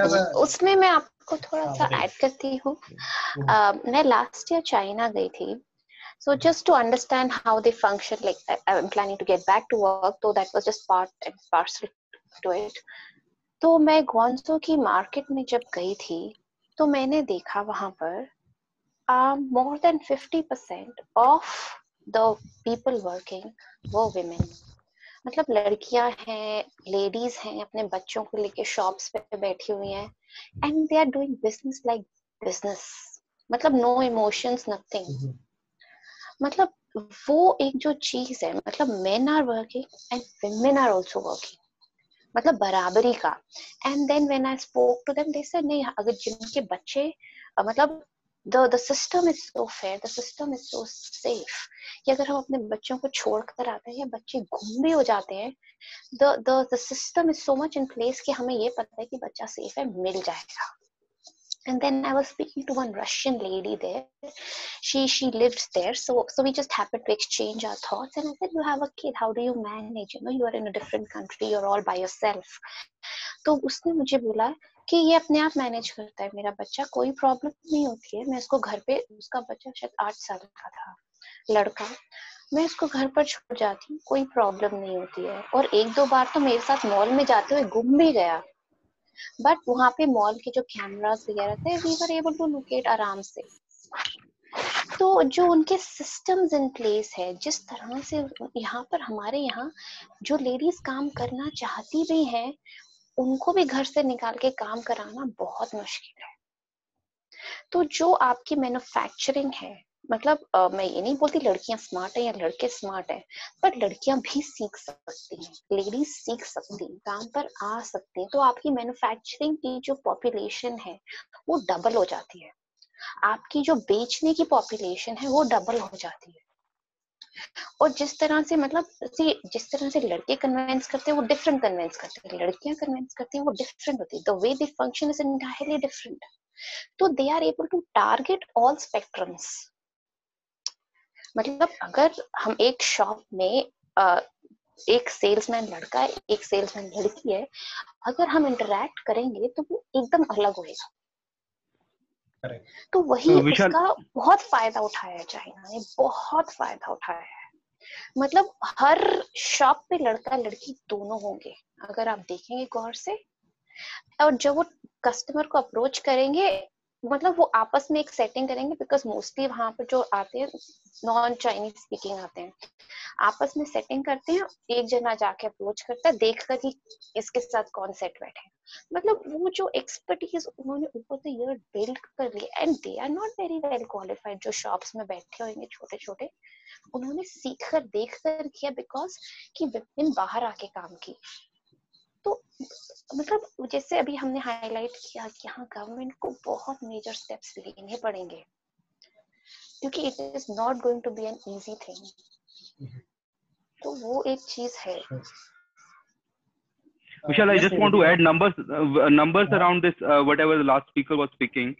a- उसमें मैं आपको थोड़ा सा ऐड करती हूँ अ, मैं लास्ट ईयर चाइना गई थी so just to understand how they function like I, i'm planning to get back to work though that was just part and parcel to it तो मैं ग्वांसो की मार्केट में जब गई थी तो मैंने देखा वहाँ पर more than 50 percent of the people working वो women मतलब लड़कियाँ हैं लेडीज़ हैं अपने बच्चों को लेके शॉप्स पे बैठी हुई हैं and they are doing business like business मतलब नो इमोशंस नथिंग मतलब वो एक जो चीज़ है मतलब men are working and women are also working मतलब बराबरी का. And then when I spoke to them they said नहीं अगर जिनके बच्चे मतलब the the system is so fair the system is so safe कि अगर हम अपने बच्चों को छोड़ कर आते हैं बच्चे गुम भी हो जाते हैं the the the system is so much in place कि हमें ये पता है कि बच्चा सेफ़ है मिल जाएगा and then I was speaking to one Russian lady there. She she lives there, so so we just happened to exchange our thoughts. And I said, "You have a kid. How do you manage? You know, you are in a different country. You're all by yourself." तो उसने मुझे बोला कि ये अपने आप manage करता है मेरा बच्चा, कोई प्रॉब्लम नहीं होती है। मैं उसको घर पे, उसका बच्चा शायद आठ साल का था, लड़का। मैं उसको घर पर छोड़ जाती हूँ, कोई प्रॉब्लम नहीं होती है। और एक दो बार तो मेरे साथ मॉल में जाते हुए गुम भी गया। बट वहाँ पे मॉल के जो कैमरास वगैरह थे we were able to locate आराम से। तो जो उनके सिस्टम्स इन प्लेस है, जिस तरह से यहाँ पर हमारे यहाँ जो लेडीज़ काम करना चाहती भी हैं उनको भी घर से निकाल के काम कराना बहुत मुश्किल है। तो जो आपकी मैन्युफैक्चरिंग है मतलब अ, मैं ये नहीं बोलती लड़कियाँ स्मार्ट है या लड़के स्मार्ट है पर लड़कियाँ भी सीख सकती हैं लेडीज़ सीख सकती हैं काम पर आ सकती हैं तो आपकी मैन्युफैक्चरिंग की जो पॉपुलेशन है वो डबल हो जाती है। आपकी जो बेचने की पॉपुलेशन है वो डबल हो जाती है। और जिस तरह से मतलब सी जिस तरह से लड़के कन्वेंस करते हैं वो डिफरेंट कन्वेंस करते हैं। लड़कियाँ कन्वेंस करती हैं वो डिफरेंट होती है। The way they function is entirely different तो they are able to target all spectrums मतलब अगर हम एक शॉप में uh, एक सेल्समैन लड़का है एक सेल्समैन लड़की है अगर हम इंटरेक्ट करेंगे तो वो एकदम अलग होएगा। तो वही तो विशाल- उसका बहुत फ़ायदा उठाया है चाइना ने बहुत फ़ायदा उठाया है। मतलब हर शॉप पे लड़का लड़की दोनों होंगे अगर आप देखेंगे गौर से। और जब वो कस्टमर को अप्रोच करेंगे मतलब वो आपस में एक सेटिंग करेंगे बिकॉज़ मोस्टली वहाँ पर जो आते हैं नॉन चाइनीज़ स्पीकिंग आते हैं, आपस में सेटिंग करते हैं, एक जना जाके अप्रोच करता है, देख कर कि इसके साथ कौन सेट बैठे मतलब वो जो एक्सपर्टीज उन्होंने ऊपर से ईयर बिल्ड कर लिया and they are not very well qualified जो शॉप्स में बैठे होंगे छोटे छोटे उन्होंने सीख कर, देख कर किया बिकॉज़ कि विपिन बाहर आके काम की तो मतलब जैसे अभी हमने हाईलाइट किया कि हाँ गवर्नमेंट को बहुत मेजर स्टेप्स लेने पड़ेंगे क्योंकि it is not going to be an easy thing तो वो एक चीज़ है Vishal, I just want to add numbers uh, numbers around this uh, whatever the last speaker was speaking.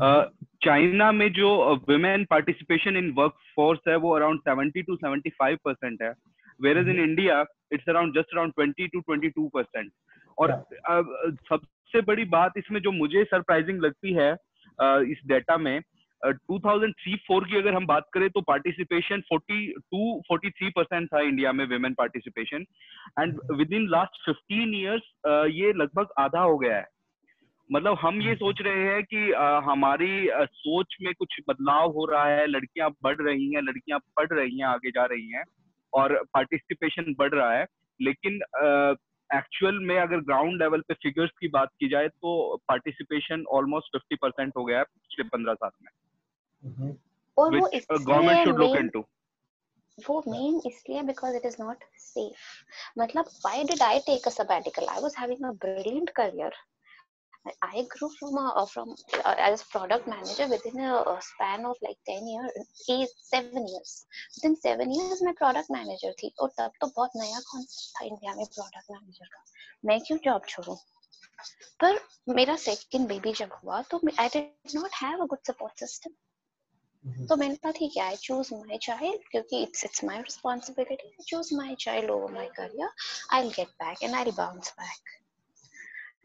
Uh, China में जो women participation in workforce है वो around 70 to 75 percent है, whereas in India it's around just around 20 to 22 percent. और सबसे बड़ी बात इसमें जो मुझे सरप्राइजिंग लगती है इस डेटा में uh, 2003-4 की अगर हम बात करें तो पार्टिसिपेशन 42 43 परसेंट था इंडिया में women participation and within last 15 years ये लगभग आधा हो गया है। मतलब हम ये सोच रहे हैं कि uh, हमारी uh, सोच में कुछ बदलाव हो रहा है लड़कियाँ बढ़ रही हैं लड़कियाँ पढ़ रही हैं आगे जा रही हैं। और पार्टिसिपेशन बढ़ रहा है। लेकिन एक्चुअल में अगर ग्राउंड लेवल पे फिगर्स की बात की जाए तो पार्टिसिपेशन ऑलमोस्ट 50 परसेंट हो गया है पिछले पंद्रह साल में। uh, should look main- into. वो मेन इसलिए because it is not safe मतलब why did I take a sabbatical? I was having a brilliant career. I grew from a from uh, as product manager within a, a span of like 10 years, eight, seven years. Within seven years मैं product manager थी और तब तो बहुत नया concept था India में product manager का। मैं क्यों जॉब छोड़ूं? पर मेरा सेकंड बेबी जब हुआ तो I did not have a good support system तो मैंने कहा ठीक है आई चूज़ माई चाइल्ड क्योंकि it's it's my responsibility I choose my child over my career I will get back and I bounce back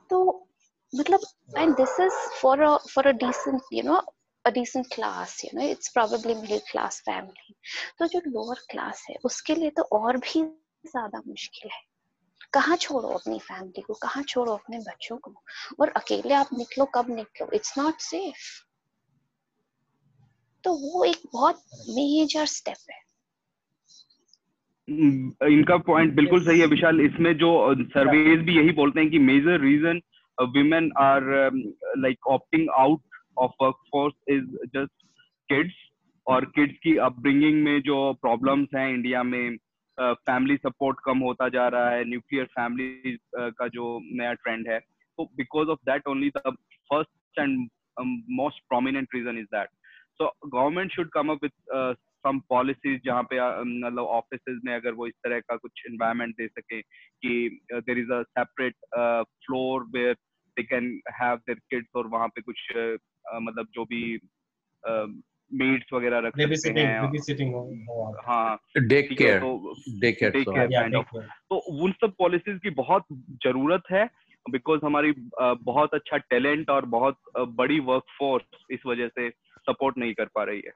तो मतलब and this is for a for a decent you know a decent class you know it's probably middle class family. तो जो lower class है उसके लिए तो और भी ज़्यादा मुश्किल है। कहाँ छोड़ो अपनी फैमिली को कहाँ छोड़ो अपने बच्चों को? और अकेले आप निकलो कब निकलो? इट्स नॉट सेफ़ तो वो एक बहुत मेजर स्टेप है। हम्म, इनका पॉइंट बिल्कुल सही है विशाल। इसमें जो सर्वेज भी यही बोलते हैं कि major reason women are um, like opting out of workforce is just kids. और किड्स की अपब्रिंगिंग में जो प्रॉब्लम्स हैं इंडिया में फैमिली सपोर्ट कम होता जा रहा है न्यूक्लियर फैमिली का जो नया ट्रेंड है तो because of that only the first and most prominent reason is that so government should come up some policies जहाँ पे uh, मतलब ऑफ़िस में अगर वो इस तरह का कुछ एनवायरमेंट दे सके कि there is a separate floor where they can have their kids और वहाँ पे कुछ uh, मतलब जो भी मेड्स वगैरह रख सकते हैं हो, डे केयर तो डे केयर. तो उन सब पॉलिसीज़ की बहुत ज़रूरत है बिकॉज़ हमारी बहुत अच्छा टैलेंट और बहुत बड़ी वर्कफोर्स इस वजह से सपोर्ट नहीं कर पा रही है.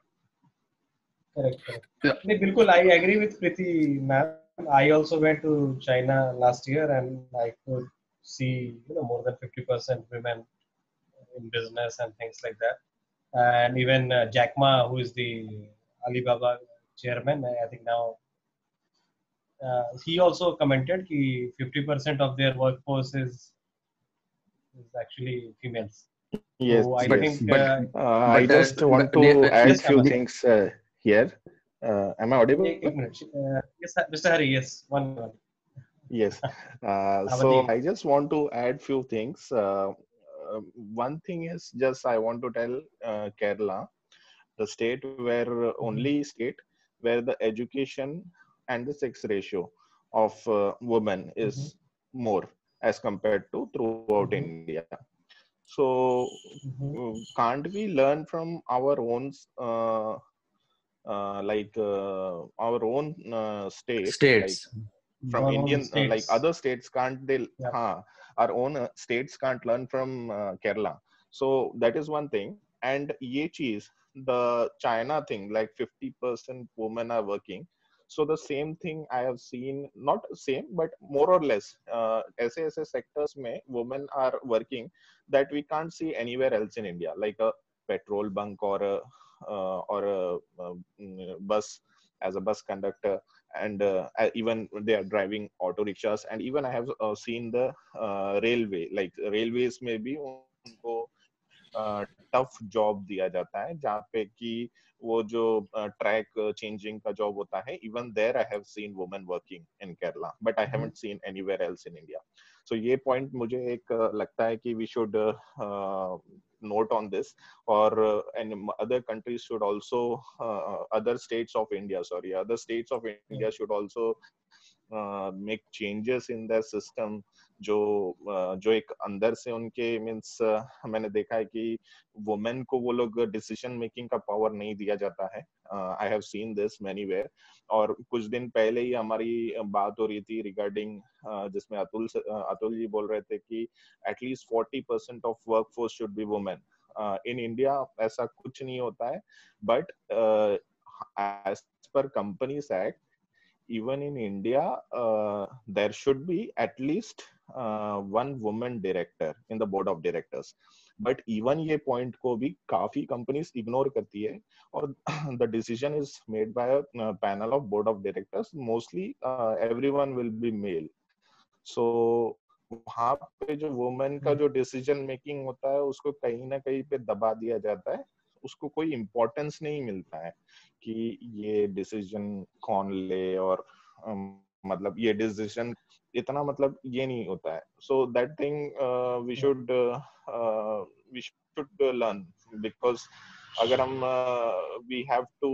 नहीं, बिल्कुल I agree with Preeti ma'am I also went to China last year and I could see you know more than 50% women in business and things like that. And even uh, Jack Ma, who is the Alibaba chairman, I think now uh, he also commented that 50% of their workforce is is actually females. Yes, so I think, but, uh, uh but I uh, just want to add few things uh, here. am I audible? yes, Mr. Hari. Yes, one. one. Yes. [laughs] Uh, so I just want to add few things. Uh, uh, one thing is just I want to tell uh, Kerala, the state where only state where the education and the sex ratio of uh, women is more as compared to throughout India. So, uh, can't we learn from our own, uh, uh, like uh, our own uh, state, States. like from Indian uh, like other states can't they yeah. huh, our own uh, states can't learn from uh, Kerala. So that is one thing. And ye cheese, the China thing, like 50% women are working. So the same thing I have seen, not same, but more or less, uh, SAS sectors may women are working that we can't see anywhere else in India, like a petrol bunk or a, uh, or a, a bus as a bus conductor and uh, even they are driving auto rickshaws, and even I have uh, seen the uh, railway, like railways में भी उनको tough job दिया जाता है जहाँ पे कि वो जो ट्रैक चेंजिंग का जॉब होता है even there I have seen women working in Kerala but I haven't seen anywhere else in India so ये पॉइंट मुझे एक लगता है कि we should note on this or uh, and other countries should also uh, other states of india sorry other states of india should also uh, make changes in their system जो जो एक अंदर से उनके मीन्स मैंने देखा है कि वुमेन को वो लोग डिसीज़न मेकिंग का पावर नहीं दिया जाता है। I have seen this many where और कुछ दिन पहले ही हमारी बात हो रही थी रिगार्डिंग जिसमें अतुल अतुल जी बोल रहे थे कि at least forty percent of work force should be women in India ऐसा कुछ नहीं होता है। But as per companies act even in India, uh, there should be at least uh, one woman director in the board of directors. But even ये point को भी काफ़ी companies ignore करती है और the decision is made by a uh, panel of board of directors. Mostly uh, everyone will be male. So वहाँ पे जो वुमेन का जो डिसीज़न मेकिंग होता है उसको कहीं ना कहीं पे दबा दिया जाता है उसको कोई इम्पोर्टेंस नहीं मिलता है कि ये डिसीज़न कौन ले और मतलब ये डिसीज़न इतना मतलब ये नहीं होता है। So that thing we should we should learn because अगर हम we have to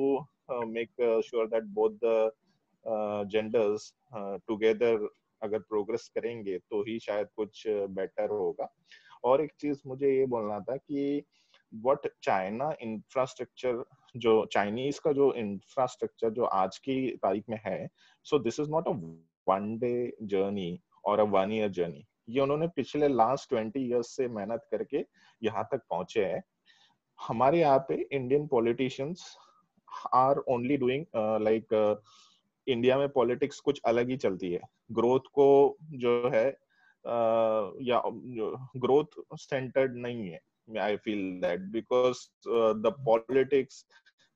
make sure that both the genders together अगर प्रोग्रेस करेंगे तो ही शायद कुछ बेटर होगा। और एक चीज़ मुझे ये बोलना था कि व्हाट चाइना इंफ्रास्ट्रक्चर जो चाइनीज़ का जो इंफ्रास्ट्रक्चर जो आज की तारीख में है so this is not a one day journey और अ वन ईयर जर्नी ये उन्होंने पिछले लास्ट ट्वेंटी इयर्स से मेहनत करके यहाँ तक पहुँचे हैं। हमारे यहाँ पे Indian politicians are only doing like India में पॉलिटिक्स कुछ अलग ही चलती है। ग्रोथ को जो है uh, या ग्रोथ सेंटर्ड नहीं है feel that because uh, the politics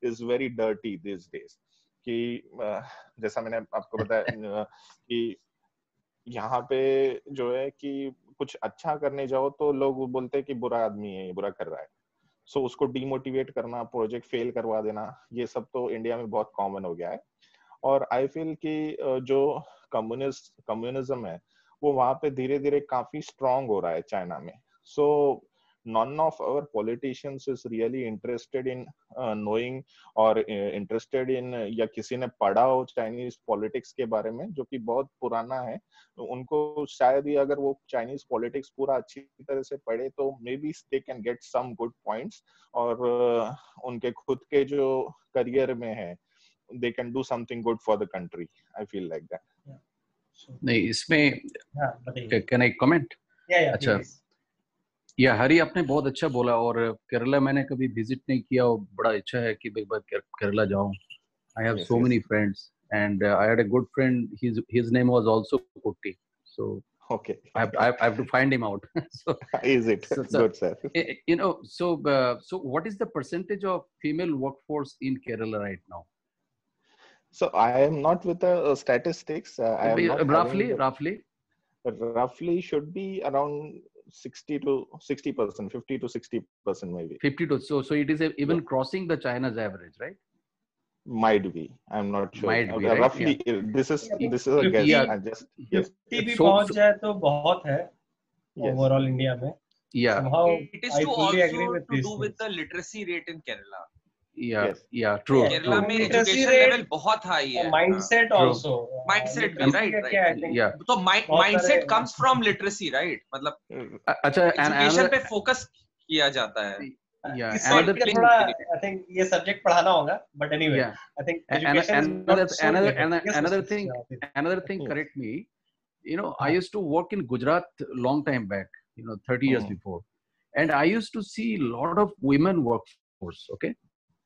is very dirty these days. कि जैसा मैंने आपको [laughs] बताया कि यहाँ पे जो है कि कुछ अच्छा करने जाओ तो लोग बोलते हैं कि बुरा आदमी है ये बुरा कर रहा है। सो so, उसको डिमोटिवेट करना प्रोजेक्ट फेल करवा देना ये सब तो इंडिया में बहुत कॉमन हो गया है। और आई फील कि जो कम्युनिस्ट कम्युनिज्म है वो वहाँ पे धीरे धीरे काफ़ी स्ट्रांग हो रहा है चाइना में। सो so, none of our politicians is really interested in uh, knowing or uh, interested in uh, या किसी ने पढ़ा हो चाइनीज़ पॉलिटिक्स के बारे में जो कि बहुत पुराना है उनको शायद ही अगर वो चाइनीज़ पॉलिटिक्स पूरा अच्छी तरह से पढ़े तो may be they can get some good points और uh, उनके खुद के जो करियर में है they can do something good for the country I feel like that नहीं इसमें कैन आई कमेंट अच्छा। प्लीज़ या हरी आपने बहुत अच्छा बोला और केरला मैंने कभी विज़िट नहीं किया और बड़ा इच्छा है कि एक बार केरला जाऊँ। I have so many friends and I had a good friend his his name was also Kutty so okay I I have to find him out so is it good sir you know so so what is the percentage of female workforce in Kerala right now so i am not with the uh, statistics uh, i am not uh, roughly roughly? Roughly 60 to 60 percent 50 to 60 percent maybe 50 to so so it is a, even crossing the China's average, right? might be i'm not sure Might Uh, be, right? roughly uh, this is this is a guess Yeah. i just Yes. Fifty भी So- पहुंच so- जाए तो बहुत है Yes. Overall India में Yeah. somehow It is I to fully also agree with to these do with things. the literacy rate in Kerala. yeah Yes. yeah true Kerala true में true. Literacy education rate, level बहुत high है mindset True. also. Mindset भी And- right Literacy का क्या है, I right think yeah तो बहुत mindset सारे कम्स फ्रॉम लिटरेसी राइट मतलब अ- अच्छा and एजुकेशन another पे फोकस किया जाता है yeah इस another सब्जेक्ट का thing थोड़ा आई थिंक ये सब्जेक्ट पढ़ाना होगा but anyway yeah I think A- an- education is another not so another related another yes another mister thing yeah, please. another thing Hmm. correct me you know i हाँ used to work in gujarat long time back you know 30 years Hmm. before and i used to see a lot of women workforce okay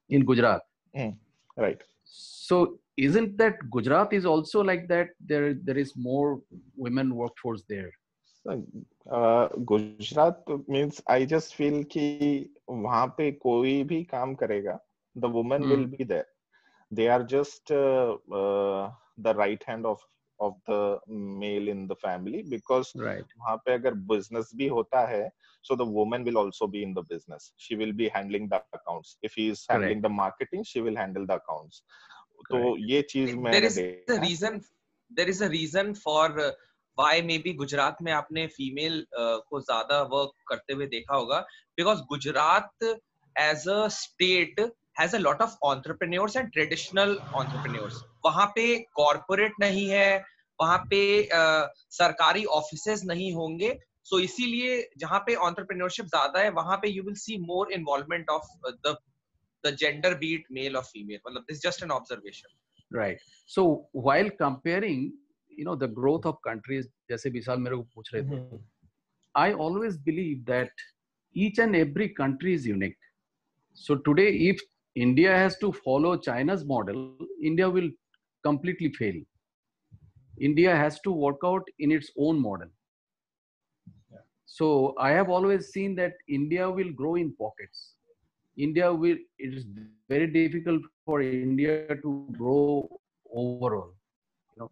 in gujarat Hmm. Right. so isn't that gujarat is also like that there there is more women workforce there uh, Gujarat means I just feel कि वहां पे कोई भी काम करेगा the women will Hmm. Be there they are just the right hand of of the male in the family because right वहाँ पे अगर बिज़नेस भी होता है so the woman will also be in the business she will be handling the accounts if he is handling correct the marketing she will handle the accounts तो ये चीज़ मैंने is a reason there is a reason for why may be Gujarat में आपने female uh, को ज़्यादा work करते हुए देखा होगा because Gujarat as a state has a lot of entrepreneurs and traditional entrepreneurs वहाँ पे कॉरपोरेट नहीं है वहाँ पे uh, सरकारी ऑफिसेज नहीं होंगे सो so, इसीलिए जहाँ पे entrepreneurship ज़्यादा है वहाँ पे you will see more involvement of the the gender beat male और फीमेल मतलब this just an observation right so while comparing you know the growth of countries जैसे विशाल मेरे को पूछ रहे थे hmm, I always believe that each and every country is unique. So today, if India has to follow China's model, India will completely fail. India has to work out in its own model. So I have always seen that India will grow in pockets. India will, it is very difficult for India to grow overall. You know,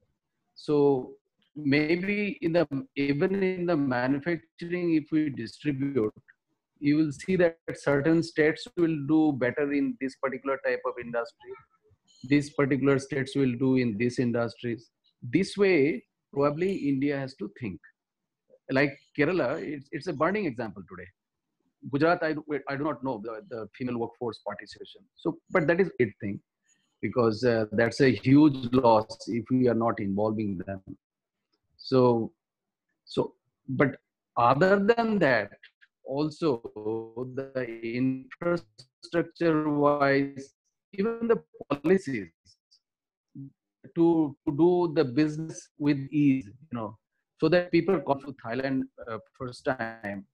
so maybe in the even in the manufacturing, if we distribute, you will see that certain states will do better in this particular type of industry. These particular states will do in these industries. This way, probably India has to think. Like Kerala, it's, it's a burning example today. Gujarat, I, do- I do not know the, the female workforce participation. So, but that is it thing because uh, that's a huge loss if we are not involving them. So, so, but other than that, also the infrastructure wise, even the policies to, to do the business with ease, you know, so that people come to Thailand uh, first time.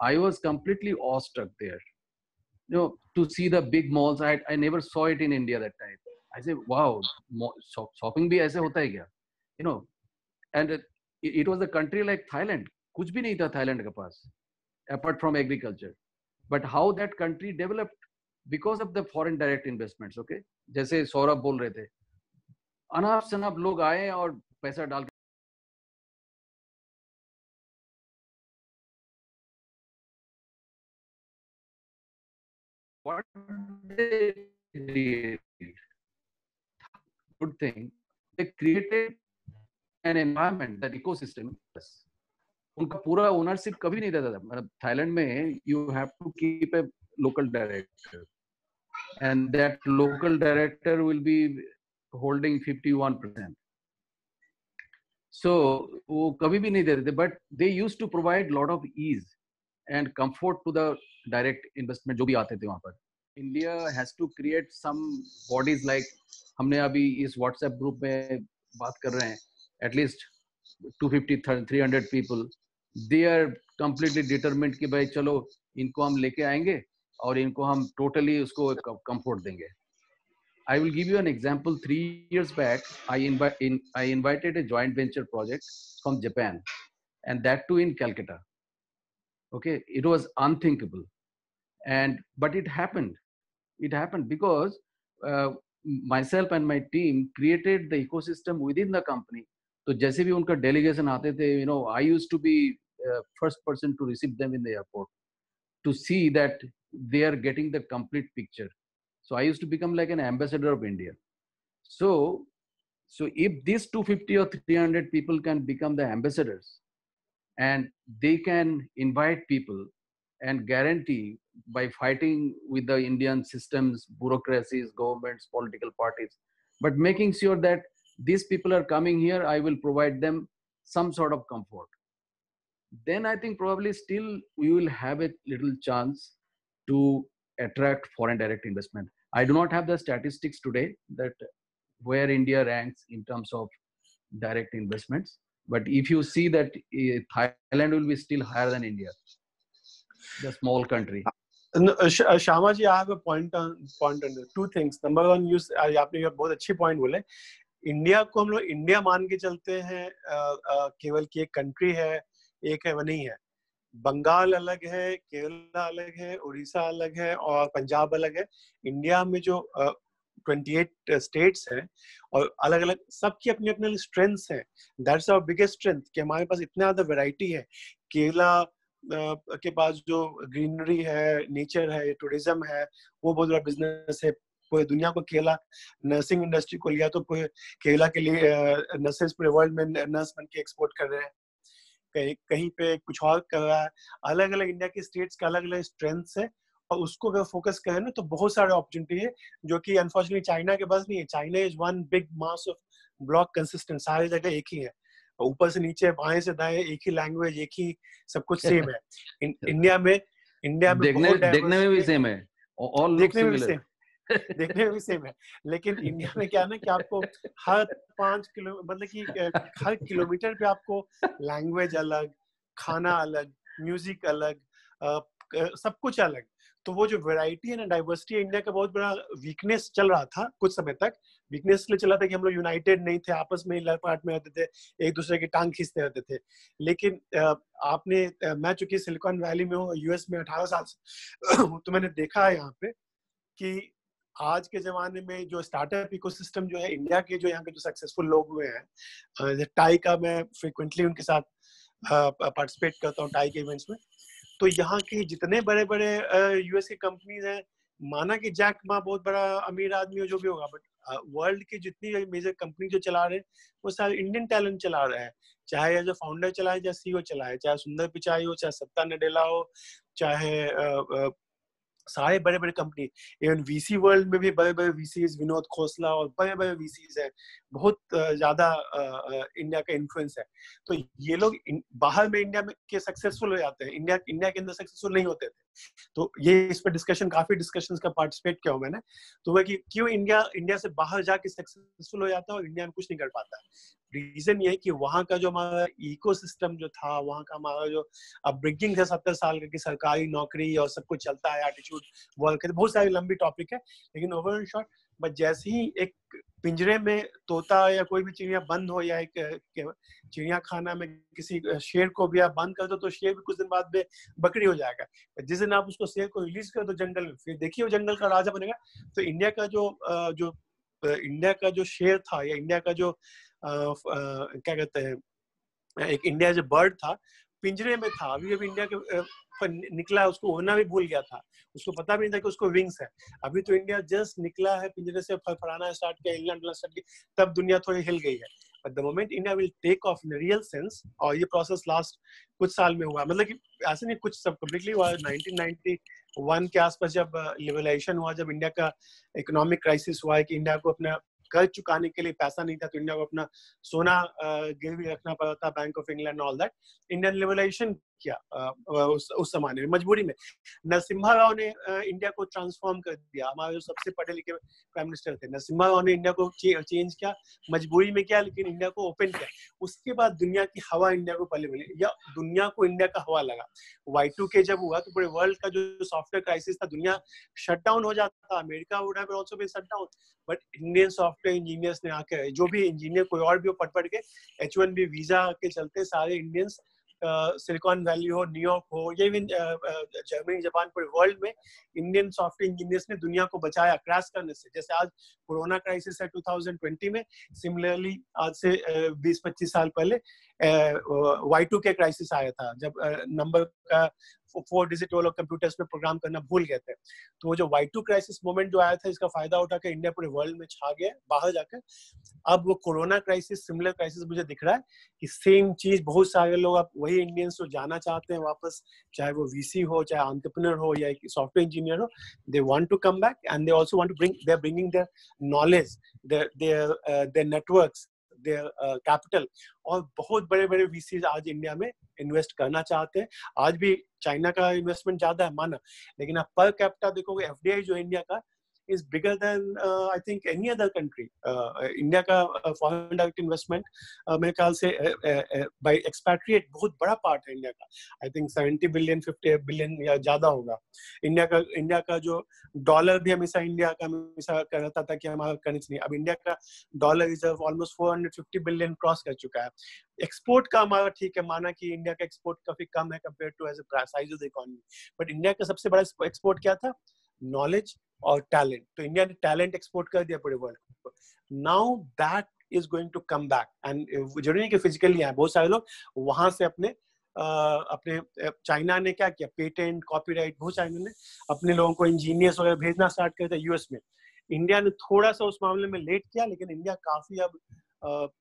I was completely awestruck there. You know, to see the big malls, I, I never saw it in India that time. I said, wow, shopping bhi aise hota hai kya? You know, and it, it was a country like Thailand. Kuch bhi nahi tha Thailand ke paas, apart from agriculture. But how that country developed because of the foreign direct investment okay जैसे सौरभ बोल रहे थे। अनाप शनाप लोग आए और पैसा डाल के good thing created an an environment, that उनका पूरा ओनरशिप कभी नहीं रहता था। मतलब थाईलैंड में you have to keep a local director and that local director will be holding 51 percent so वो कभी भी नहीं देते थे but they use to provide lot of ease and comfort to the direct investment जो भी आते थे वहाँ पर। India has to create some bodies like हमने अभी इस व्हाट्सएप ग्रुप में बात कर रहे हैं at least 250 300 people they are completely determined कि भाई चलो, इनको हम लेके आएँगे और इनको हम टोटली उसको कंफर्ट देंगे। I will give you an example three years back I invited a joint venture project from Japan and that too in Calcutta okay it was unthinkable and but it happened it happened because myself and my team created the ecosystem within the company तो जैसे भी उनका delegation आते थे you know I use to be first person to receive them in the airport to see that they are getting the complete picture. So i used to become like an ambassador of india. So so if these 250 or 300 people can become the ambassadors and they can invite people and guarantee by fighting with the indian systems bureaucracies governments political parties but making sure that these people are coming here i will provide them some sort of comfort. Then i think probably still we will have a little chance to attract foreign direct investment. I do not have the statistics today that where India ranks in terms of direct investments. But if you see that uh, Thailand will be still higher than India, the small country. No, uh, uh, Shama ji, I have a point on point on two things. Number one, you uh, आपने ये बहुत अच्छी point बोले. India को हम लोग India मान के चलते हैं uh, uh, केवल कि एक कंट्री है एक है वो नहीं है बंगाल अलग है, केरला अलग है, उड़ीसा अलग है और पंजाब अलग है। इंडिया में जो ट्वेंटी एट स्टेट्स हैं और अलग अलग सबकी अपनी अपनी स्ट्रेंथ्स हैं। दैट्स आवर बिगेस्ट स्ट्रेंथ कि हमारे पास इतना ज़्यादा वैरायटी है। केरला के पास जो ग्रीनरी है नेचर है टूरिज़्म है, वो बहुत बड़ा बिज़नेस है। पूरे दुनिया को केला नर्सिंग इंडस्ट्री को लिया तो पूरे केरला के लिए नर्सेस पूरे वर्ल्ड में नर्स बन के एक्सपोर्ट कर रहे हैं। कहीं कहीं पे कुछ और कर रहा है। अलग अलग इंडिया के स्टेट्स के अलग अलग स्ट्रेंथ्स है और उसको अगर फोकस करें ना तो बहुत सारे अपॉर्चुनिटी है जो कि अनफॉर्चुनेटली चाइना के पास नहीं है। China is one big mass of block consistent सारी जगह एक ही है। ऊपर से नीचे बाएँ से दाएँ एक ही लैंग्वेज एक ही सब कुछ सेम है। [laughs] इंडिया में इंडिया में देखने देखने में भी सेम है। ऑल देखने में भी सेम देखने में भी सेम है। लेकिन इंडिया में क्या ना कि आपको हर पाँच किलो मतलब कि हर किलोमीटर पे आपको लैंग्वेज अलग, खाना अलग म्यूज़िक अलग सब कुछ अलग। तो वो जो वैरायटी है ना डाइवर्सिटी है इंडिया का बहुत बड़ा वीकनेस चल रहा था कुछ समय तक। वीकनेस इसलिए चला था कि हम लोग यूनाइटेड नहीं थे, आपस में ही पार्ट में रहते थे, एक दूसरे की टांग खींचते रहते थे। लेकिन आपने मैं चूँकि सिलिकॉन वैली में हूँ यूएस में अठारह साल से तो मैंने देखा है यहाँ पे कि आज के जमाने में जो स्टार्टअप इकोसिस्टम जो है इंडिया के जो यहाँ के जो सक्सेसफुल लोग हुए हैं टाई का मैं फ्रिक्वेंटली उनके साथ पार्टिसिपेट करता हूँ टाई के इवेंट्स में। तो यहाँ के जितने बड़े बड़े यूएस के कंपनीज़ हैं, माना कि जैक मा बहुत बड़ा अमीर आदमी हो, जो भी होगा बट वर्ल्ड की जितनी मेजर कंपनी जो चला रहे हैं, वो सारे इंडियन टैलेंट चला रहे हैं। चाहे एज ए फाउंडर चलाए, चाहे सीईओ चलाए, चाहे सुंदर पिचाई हो, चाहे सत्ता नडेला हो, चाहे सारे बड़े बड़े कंपनी इवन वीसी वर्ल्ड में भी बड़े बड़े वीसीज विनोद खोसला और बड़े बड़े वीसीज हैं। बहुत ज़्यादा इंडिया का इन्फ्लुएंस है। तो ये लोग बाहर में इंडिया में के सक्सेसफुल हो जाते हैं, इंडिया इंडिया के अंदर सक्सेसफुल नहीं होते थे। तो ये इस पर डिस्कशन काफ़ी डिस्कशन का पार्टिसिपेट किया मैंने। तो वह कि क्यों इंडिया इंडिया से बाहर जाके सक्सेसफुल हो जाता है और इंडिया में कुछ नहीं कर पाता रीजन ये है कि वहाँ का जो हमारा इको जो था, वहाँ का हमारा जो अपब्रिंगिंग था, सत्तर साल का कि सरकारी नौकरी और सब कुछ चलता है एटीट्यूड वर्क बहुत सारी लंबी टॉपिक है, लेकिन ओवर शॉर्ट बट जैसे ही एक पिंजरे में तोता या कोई भी चिड़िया बंद हो या एक चिड़िया खाना में किसी शेर को भी आप बंद कर दो तो शेर भी कुछ दिन बाद में बकरी हो जाएगा। जिस दिन आप उसको शेर को रिलीज़ कर दो जंगल में फिर देखिए वो जंगल का राजा बनेगा। तो इंडिया का जो जो इंडिया का जो शेर था या इंडिया का जो फ- अ, क्या कहते हैं एक इंडिया जो बर्ड था पिंजरे में था। अभी अभी इंडिया के पर निकला, उसको उड़ना भी भूल गया था। उसको पता भी नहीं था कि उसको विंग्स है। अभी तो इंडिया जस्ट निकला है, पिंजरे से फड़फड़ाना स्टार्ट किया इंग्लैंड तब दुनिया थोड़ी हिल गई है। But the moment India will take off in real sense और ये प्रोसेस लास्ट कुछ साल में हुआ। मतलब कि ऐसे नहीं कुछ सब कम्प्लीटली हुआ। 1991 के आसपास जब लिबरलाइजेशन हुआ, जब इंडिया का इकोनॉमिक क्राइसिस हुआ है कि इंडिया को अपना कर्ज चुकाने के लिए पैसा नहीं था तो इंडिया को अपना सोना गिरवी रखना पड़ता था bank of England all that Indian liberalisation किया उस उस जमाने में, मजबूरी में। नरसिम्हा राव ने इंडिया को ट्रांसफॉर्म कर दिया। हमारे जो सबसे पढ़े लिखे प्राइम मिनिस्टर थे, नरसिम्हा राव ने इंडिया को चेंज किया, मजबूरी में किया, लेकिन इंडिया को ओपन किया। उसके बाद दुनिया की हवा इंडिया को पहले मिली, या दुनिया को इंडिया का हवा लगा। वाई टू के जब हुआ तो पूरे वर्ल्ड का जो सॉफ्टवेयर क्राइसिस था, दुनिया शट डाउन हो जाता America would have also been shut but Indian software engineers ने आके, जो भी इंजीनियर कोई और भी पढ़ पढ़ के एच वन बी वीज़ा के चलते सारे इंडियंस सिलिकॉन वैली हो न्यूयॉर्क हो, या इवन जर्मनी जापान पूरे वर्ल्ड में इंडियन सॉफ्टवेयर इंजीनियर्स ने दुनिया को बचाया क्रैश करने से। जैसे आज कोरोना क्राइसिस है 2020 में सिमिलरली आज से बीस पच्चीस साल पहले वाई टू के क्राइसिस आया था, जब नंबर का फोर डिजिट वो लोग कंप्यूटर्स में प्रोग्राम करना भूल गए थे। तो वो जो वाई टू क्राइसिस मोमेंट जो आया था, इसका फ़ायदा उठा के इंडिया पूरे वर्ल्ड में छा गया, बाहर जाकर। अब वो कोरोना क्राइसिस सिमिलर क्राइसिस मुझे दिख रहा है कि सेम चीज़ बहुत सारे लोग अब वही इंडियंस जो जाना चाहते हैं वापस, चाहे वो वीसी हो, चाहे आंट्रप्रनर हो, या सॉफ्टवेयर इंजीनियर हो they want to come back and they also want to bring they are bringing their knowledge their their networks their capital और बहुत बड़े बड़े वीसीज आज इंडिया में इन्वेस्ट करना चाहते हैं। आज भी चाइना का इन्वेस्टमेंट ज़्यादा है, माना। लेकिन आप पर कैपिटा देखोगे एफडीआई जो इंडिया का than uh, I think any other country. Uh, India का uh, foreign direct investment uh, मेरे ख्याल से uh, uh, by expatriate बहुत बड़ा पार्ट है इंडिया का. आई थिंक 70 बिलियन 50 बिलियन या ज़्यादा होगा. इंडिया का इंडिया का जो डॉलर भी हमेशा इंडिया का हमेशा कहता था कि हमारा करेंसी नहीं अब इंडिया का dollar reserve almost 450 billion cross कर चुका है. एक्सपोर्ट का हमारा ठीक है माना कि इंडिया का एक्सपोर्ट काफ़ी कम है compare to as size of the economy but India का सबसे बड़ा एक्सपोर्ट क्या था? नॉलेज और टैलेंट तो इंडिया ने टैलेंट एक्सपोर्ट कर दिया पूरे वर्ल्ड को। Now that is going to come back and ज़रूरी नहीं कि फिजिकली आए बहुत सारे लोग वहाँ से अपने Uh, अपने चाइना ने क्या किया? पेटेंट कॉपीराइट बहुत सारे ने अपने लोगों को इंजीनियर्स वगैरह भेजना स्टार्ट कर दिया यूएस में। इंडिया ने थोड़ा सा उस मामले में लेट किया लेकिन इंडिया काफ़ी अब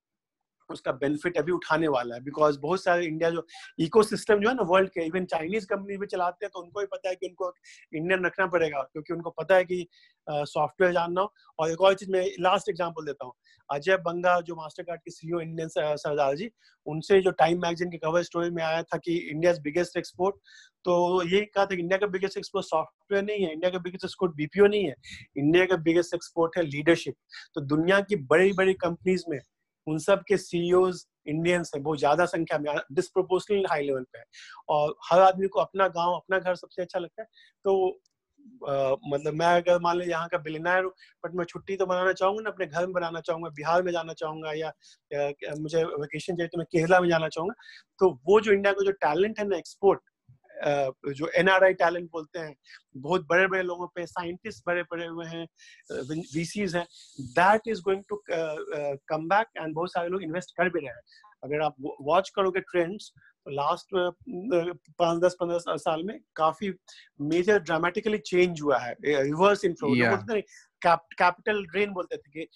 उसका बेनिफिट अभी उठाने वाला है बिकॉज़ बहुत सारे इंडिया जो इकोसिस्टम जो है ना वर्ल्ड के इवन चाइनीज़ कंपनी भी चलाते हैं तो उनको भी पता है कि उनको इंडियन रखना पड़ेगा, क्योंकि उनको पता है कि सॉफ्टवेयर जानना और एक और चीज़ मैं लास्ट एग्ज़ाम्पल देता हूँ। अजय बंगा, जो मास्टर कार्ड के सीईओ इंडियन सरदार जी, उनसे जो टाइम मैगजीन के कवर स्टोरी में आया था कि इंडिया बिगेस्ट एक्सपोर्ट तो ये कहा था इंडिया का बिगेस्ट एक्सपोर्ट सॉफ्टवेयर नहीं है इंडिया का बिगेस्ट एक्सपोर्ट बीपीओ नहीं है इंडिया का बिगेस्ट एक्सपोर्ट है लीडरशिप तो दुनिया की बड़ी बड़ी कंपनीज़ में उन सब के सीईओज इंडियंस हैं बहुत ज़्यादा संख्या में डिस्प्रोपोर्शनल हाई लेवल पे है। और हर आदमी को अपना गाँव अपना घर सबसे अच्छा लगता है। तो Uh, मतलब मैं अगर मान ली यहाँ का बिलेनायर हूँ बट मैं छुट्टी तो बनाना चाहूँगा ना अपने घर में बनाना चाहूँगा बिहार में जाना चाहूँगा या, या मुझे वेकेशन चाहिए तो मैं केरला में जाना चाहूँगा। तो वो जो इंडिया का जो टैलेंट है ना एक्सपोर्ट जो एनआरआई टैलेंट बोलते हैं बहुत बड़े बड़े लोगों पे साइंटिस्ट बड़े बड़े हुए हैं वीसीज हैं that is going to come back and बहुत सारे लोग इन्वेस्ट कर भी रहे हैं अगर आप वॉच करोगे ट्रेंड्स लास्ट पाँच दस पंद्रह साल में काफ़ी मेजर ड्रामेटिकली चेंज हुआ है reverse inflow yeah. Capital drain बोलते थे कि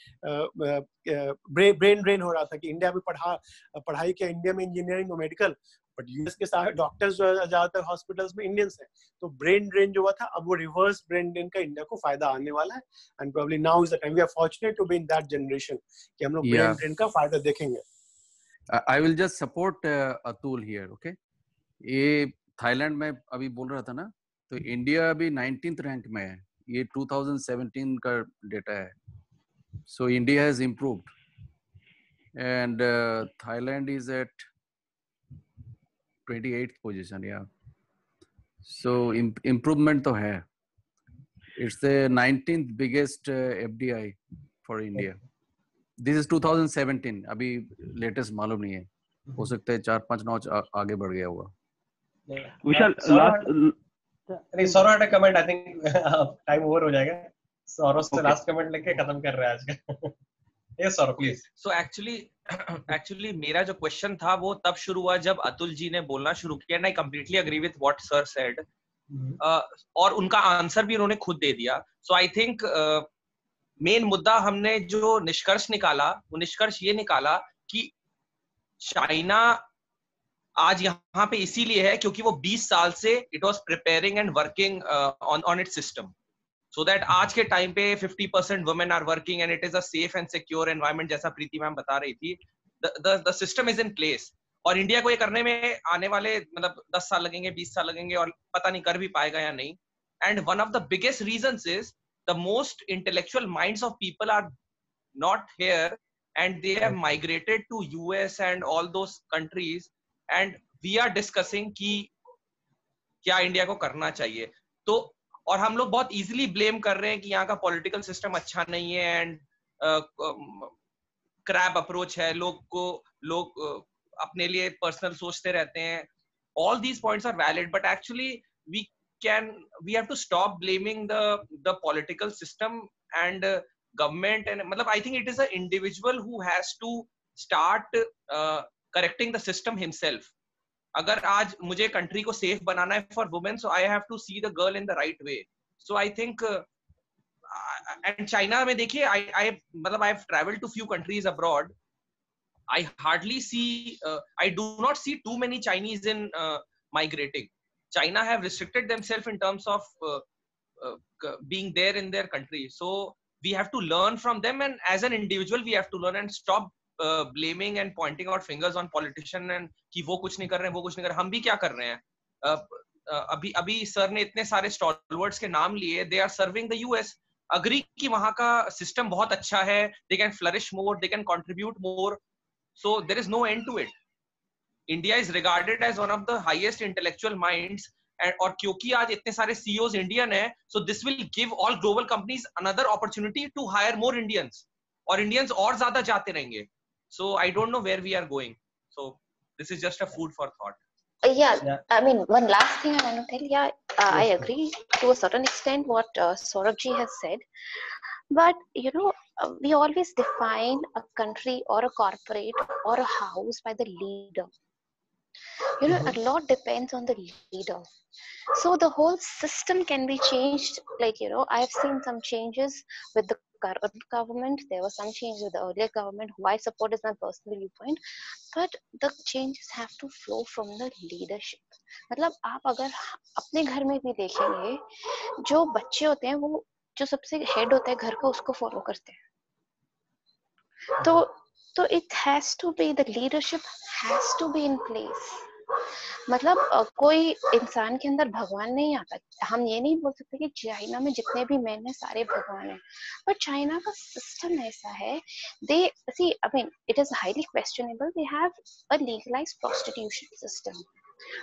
ब्रेन ड्रेन हो रहा था कि इंडिया में पढ़ा पढ़ाई किया इंडिया में इंजीनियरिंग और मेडिकल बट यूएस के सारे डॉक्टर्स जो है ज़्यादातर हॉस्पिटल्स में इंडियंस हैं। तो ब्रेन ड्रेन जो हुआ था अब वो रिवर्स ब्रेन ड्रेन का इंडिया को फ़ायदा आने वाला है। And probably now is the time we are fortunate to be in that generation कि हम लोग ब्रेन ड्रेन का फ़ायदा देखेंगे। I will just support Atul here okay ये थाईलैंड में अभी बोल रहा था ना तो इंडिया अभी 19th रैंक में है। ये 2017 का डेटा है। So India has improved and Thailand is at 28th position yeah so improvement to hai it's the 19th biggest uh, fdi for india this is 2017 अभी लेटेस्ट मालूम नहीं है हो सकता है चार पाँच नौ आगे बढ़ गया हुआ विशाल लास्ट नहीं Saurav a comment i time over हो जाएगा सौरव से लास्ट कमेंट लेके खत्म कर रहे हैं आज का yes Saurav please so actually actually मेरा जो क्वेश्चन था वो तब शुरू हुआ जब अतुल जी ने बोलना शुरू किया। And I completely agree with what sir said और उनका आंसर भी उन्होंने खुद दे दिया। सो आई थिंक मेन मुद्दा हमने जो निष्कर्ष निकाला वो निष्कर्ष ये निकाला कि चाइना आज यहाँ पे इसीलिए है क्योंकि वो 20 साल से it was preparing and working on on it system so that आज के टाइम पे 50 percent women are working and it is a safe and secure environment जैसा प्रीति मैम बता रही थी। The system is in place और इंडिया को ये करने में आने वाले मतलब 10 साल लगेंगे 20 साल लगेंगे और पता नहीं कर भी पाएगा या नहीं। And one of the biggest reason is the most intellectual mind of people are not here and they have migrated to US and all those countries and we are discussing कि क्या इंडिया को करना चाहिए। तो और हम लोग बहुत इजिली ब्लेम कर रहे हैं कि यहाँ का पॉलिटिकल सिस्टम अच्छा नहीं है एंड क्रैब अप्रोच है। लोग को लोग uh, अपने लिए पर्सनल सोचते रहते हैं। All these points are valid but actually we can we have to stop blaming the the political system and government and मतलब I think it is individual who has to start uh, correcting the system himself अगर आज मुझे country को safe बनाना है for women so I have to see the girl in the right way so I think and China में देखिए I मतलब I have travel to few countries abroad I hardly see I do not see too many Chinese in migrating China have restricted themself in terms of being there in their country so we have to learn from them and as an individual we have to learn and stop blaming and pointing out fingers on politician and कि वो कुछ नहीं कर रहे हैं, वो कुछ नहीं कर रहे हम भी क्या कर रहे हैं? Uh, अभी अभी सर ने इतने सारे स्टॉलवर्ड्स के नाम लिए they are serving the US agree कि वहाँ का सिस्टम बहुत अच्छा है they can flourish more they can contribute more so there is no end to it India is regarded as one of the highest intellectual mind and और क्योंकि आज इतने सारे सीओ इंडियन है so this will give all global companies another opportunity to hire more Indians और Indians और ज़्यादा जाते रहेंगे। So I don't know where we are going so this is just a food for thought Uh, yeah, I mean, one last thing I want to tell. Yeah, uh, I agree to a certain extent what uh, Saurabh has said. But, you know, uh, we always define a country or a corporate or a house by the leader. You know, a lot depends on the leader. So the whole system can be changed. Like, you know, I've seen some changes with the current government. There was some change with the earlier government, who I support is my personal viewpoint. But the changes have to flow from the leadership. मतलब आप अगर अपने घर में भी देखेंगे जो बच्चे होते हैं वो जो सबसे हेड होता है घर का उसको फॉलो करते हैं तो तो it has to be the leadership has to be in place मतलब अ, कोई इंसान के अंदर भगवान नहीं आता हम ये नहीं बोल सकते कि चाइना में जितने भी मैन हैं सारे भगवान हैं पर चाइना का सिस्टम ऐसा है they see I mean it is highly questionable they have a legalised prostitution system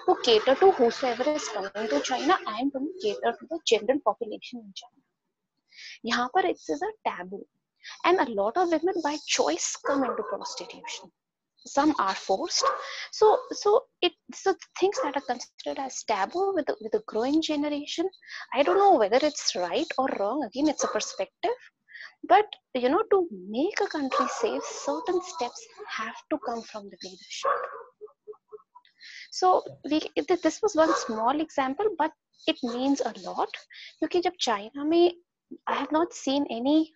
to cater to whosoever is coming to China and to cater to the general population in China. यहाँ पर it's a taboo and a lot of women by choice come into prostitution. some are forced. So so it so things that are considered as taboo with the, with the growing generation i don't know whether it's right or wrong. Again it's a perspective. But you know to make a country safe certain steps have to come from the leadership. So we this was one small example but it means a lot. Because jab china me i have not seen any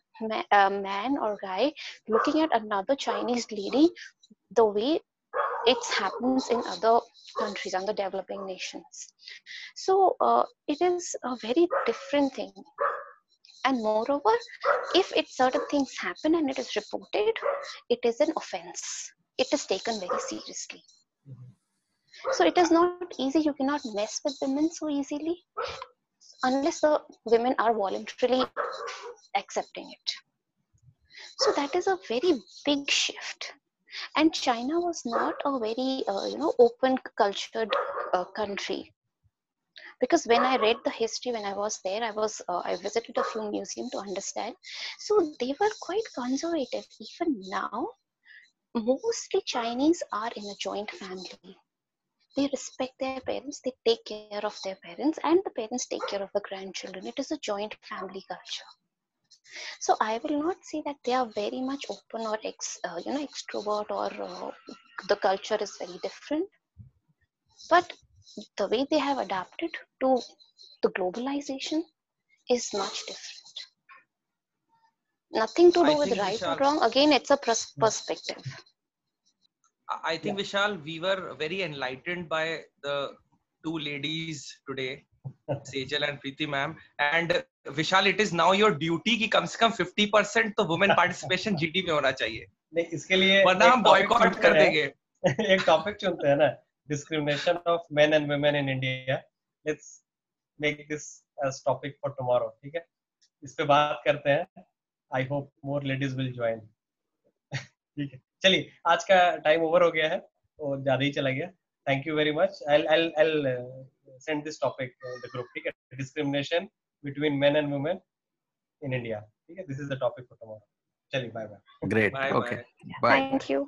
uh, man or guy looking at another chinese lady the way it happens in other countries, other developing nations. So uh, it is a very different thing. And moreover, if it certain things happen and it is reported, it is an offense. It is taken very seriously. So it is not easy. You cannot mess with women so easily unless the women are voluntarily accepting it. So that is a very big shift. And China was not a very, uh, you know, open cultured uh, country. Because when I read the history when I was there, I was uh, I visited a few museums to understand. So they were quite conservative. Even now, mostly Chinese are in a joint family they respect their parents they take care of their parents and the parents take care of the grandchildren it is a joint family culture so i will not say that they are very much open or ex uh, you know extrovert or uh, the culture is very different. But the way they have adapted to the globalization is much different. Nothing to I do with think right or wrong. Again it's a pers- perspective. I think Vishal, we were very enlightened by the two ladies today, Sejal and Preeti ma'am. And Vishal, it is now your duty कि कम से कम 50% तो women [laughs] participation GD में होना चाहिए. नहीं इसके लिए वरना हम चुनते कर। देंगे. [laughs] एक टॉपिक चुनते हैं ना discrimination of men and women in India let's make this as topic for tomorrow ठीक है इस पे बात करते हैं I hope more ladies will join ठीक है चलिए आज का टाइम ओवर हो गया है और ज़्यादा ही चला गया thank you very much I I I Send this topic the group ठीक है discrimination between men and women in India ठीक है this is the topic for tomorrow चलिए bye bye Great. Bye okay. bye. Bye. thank you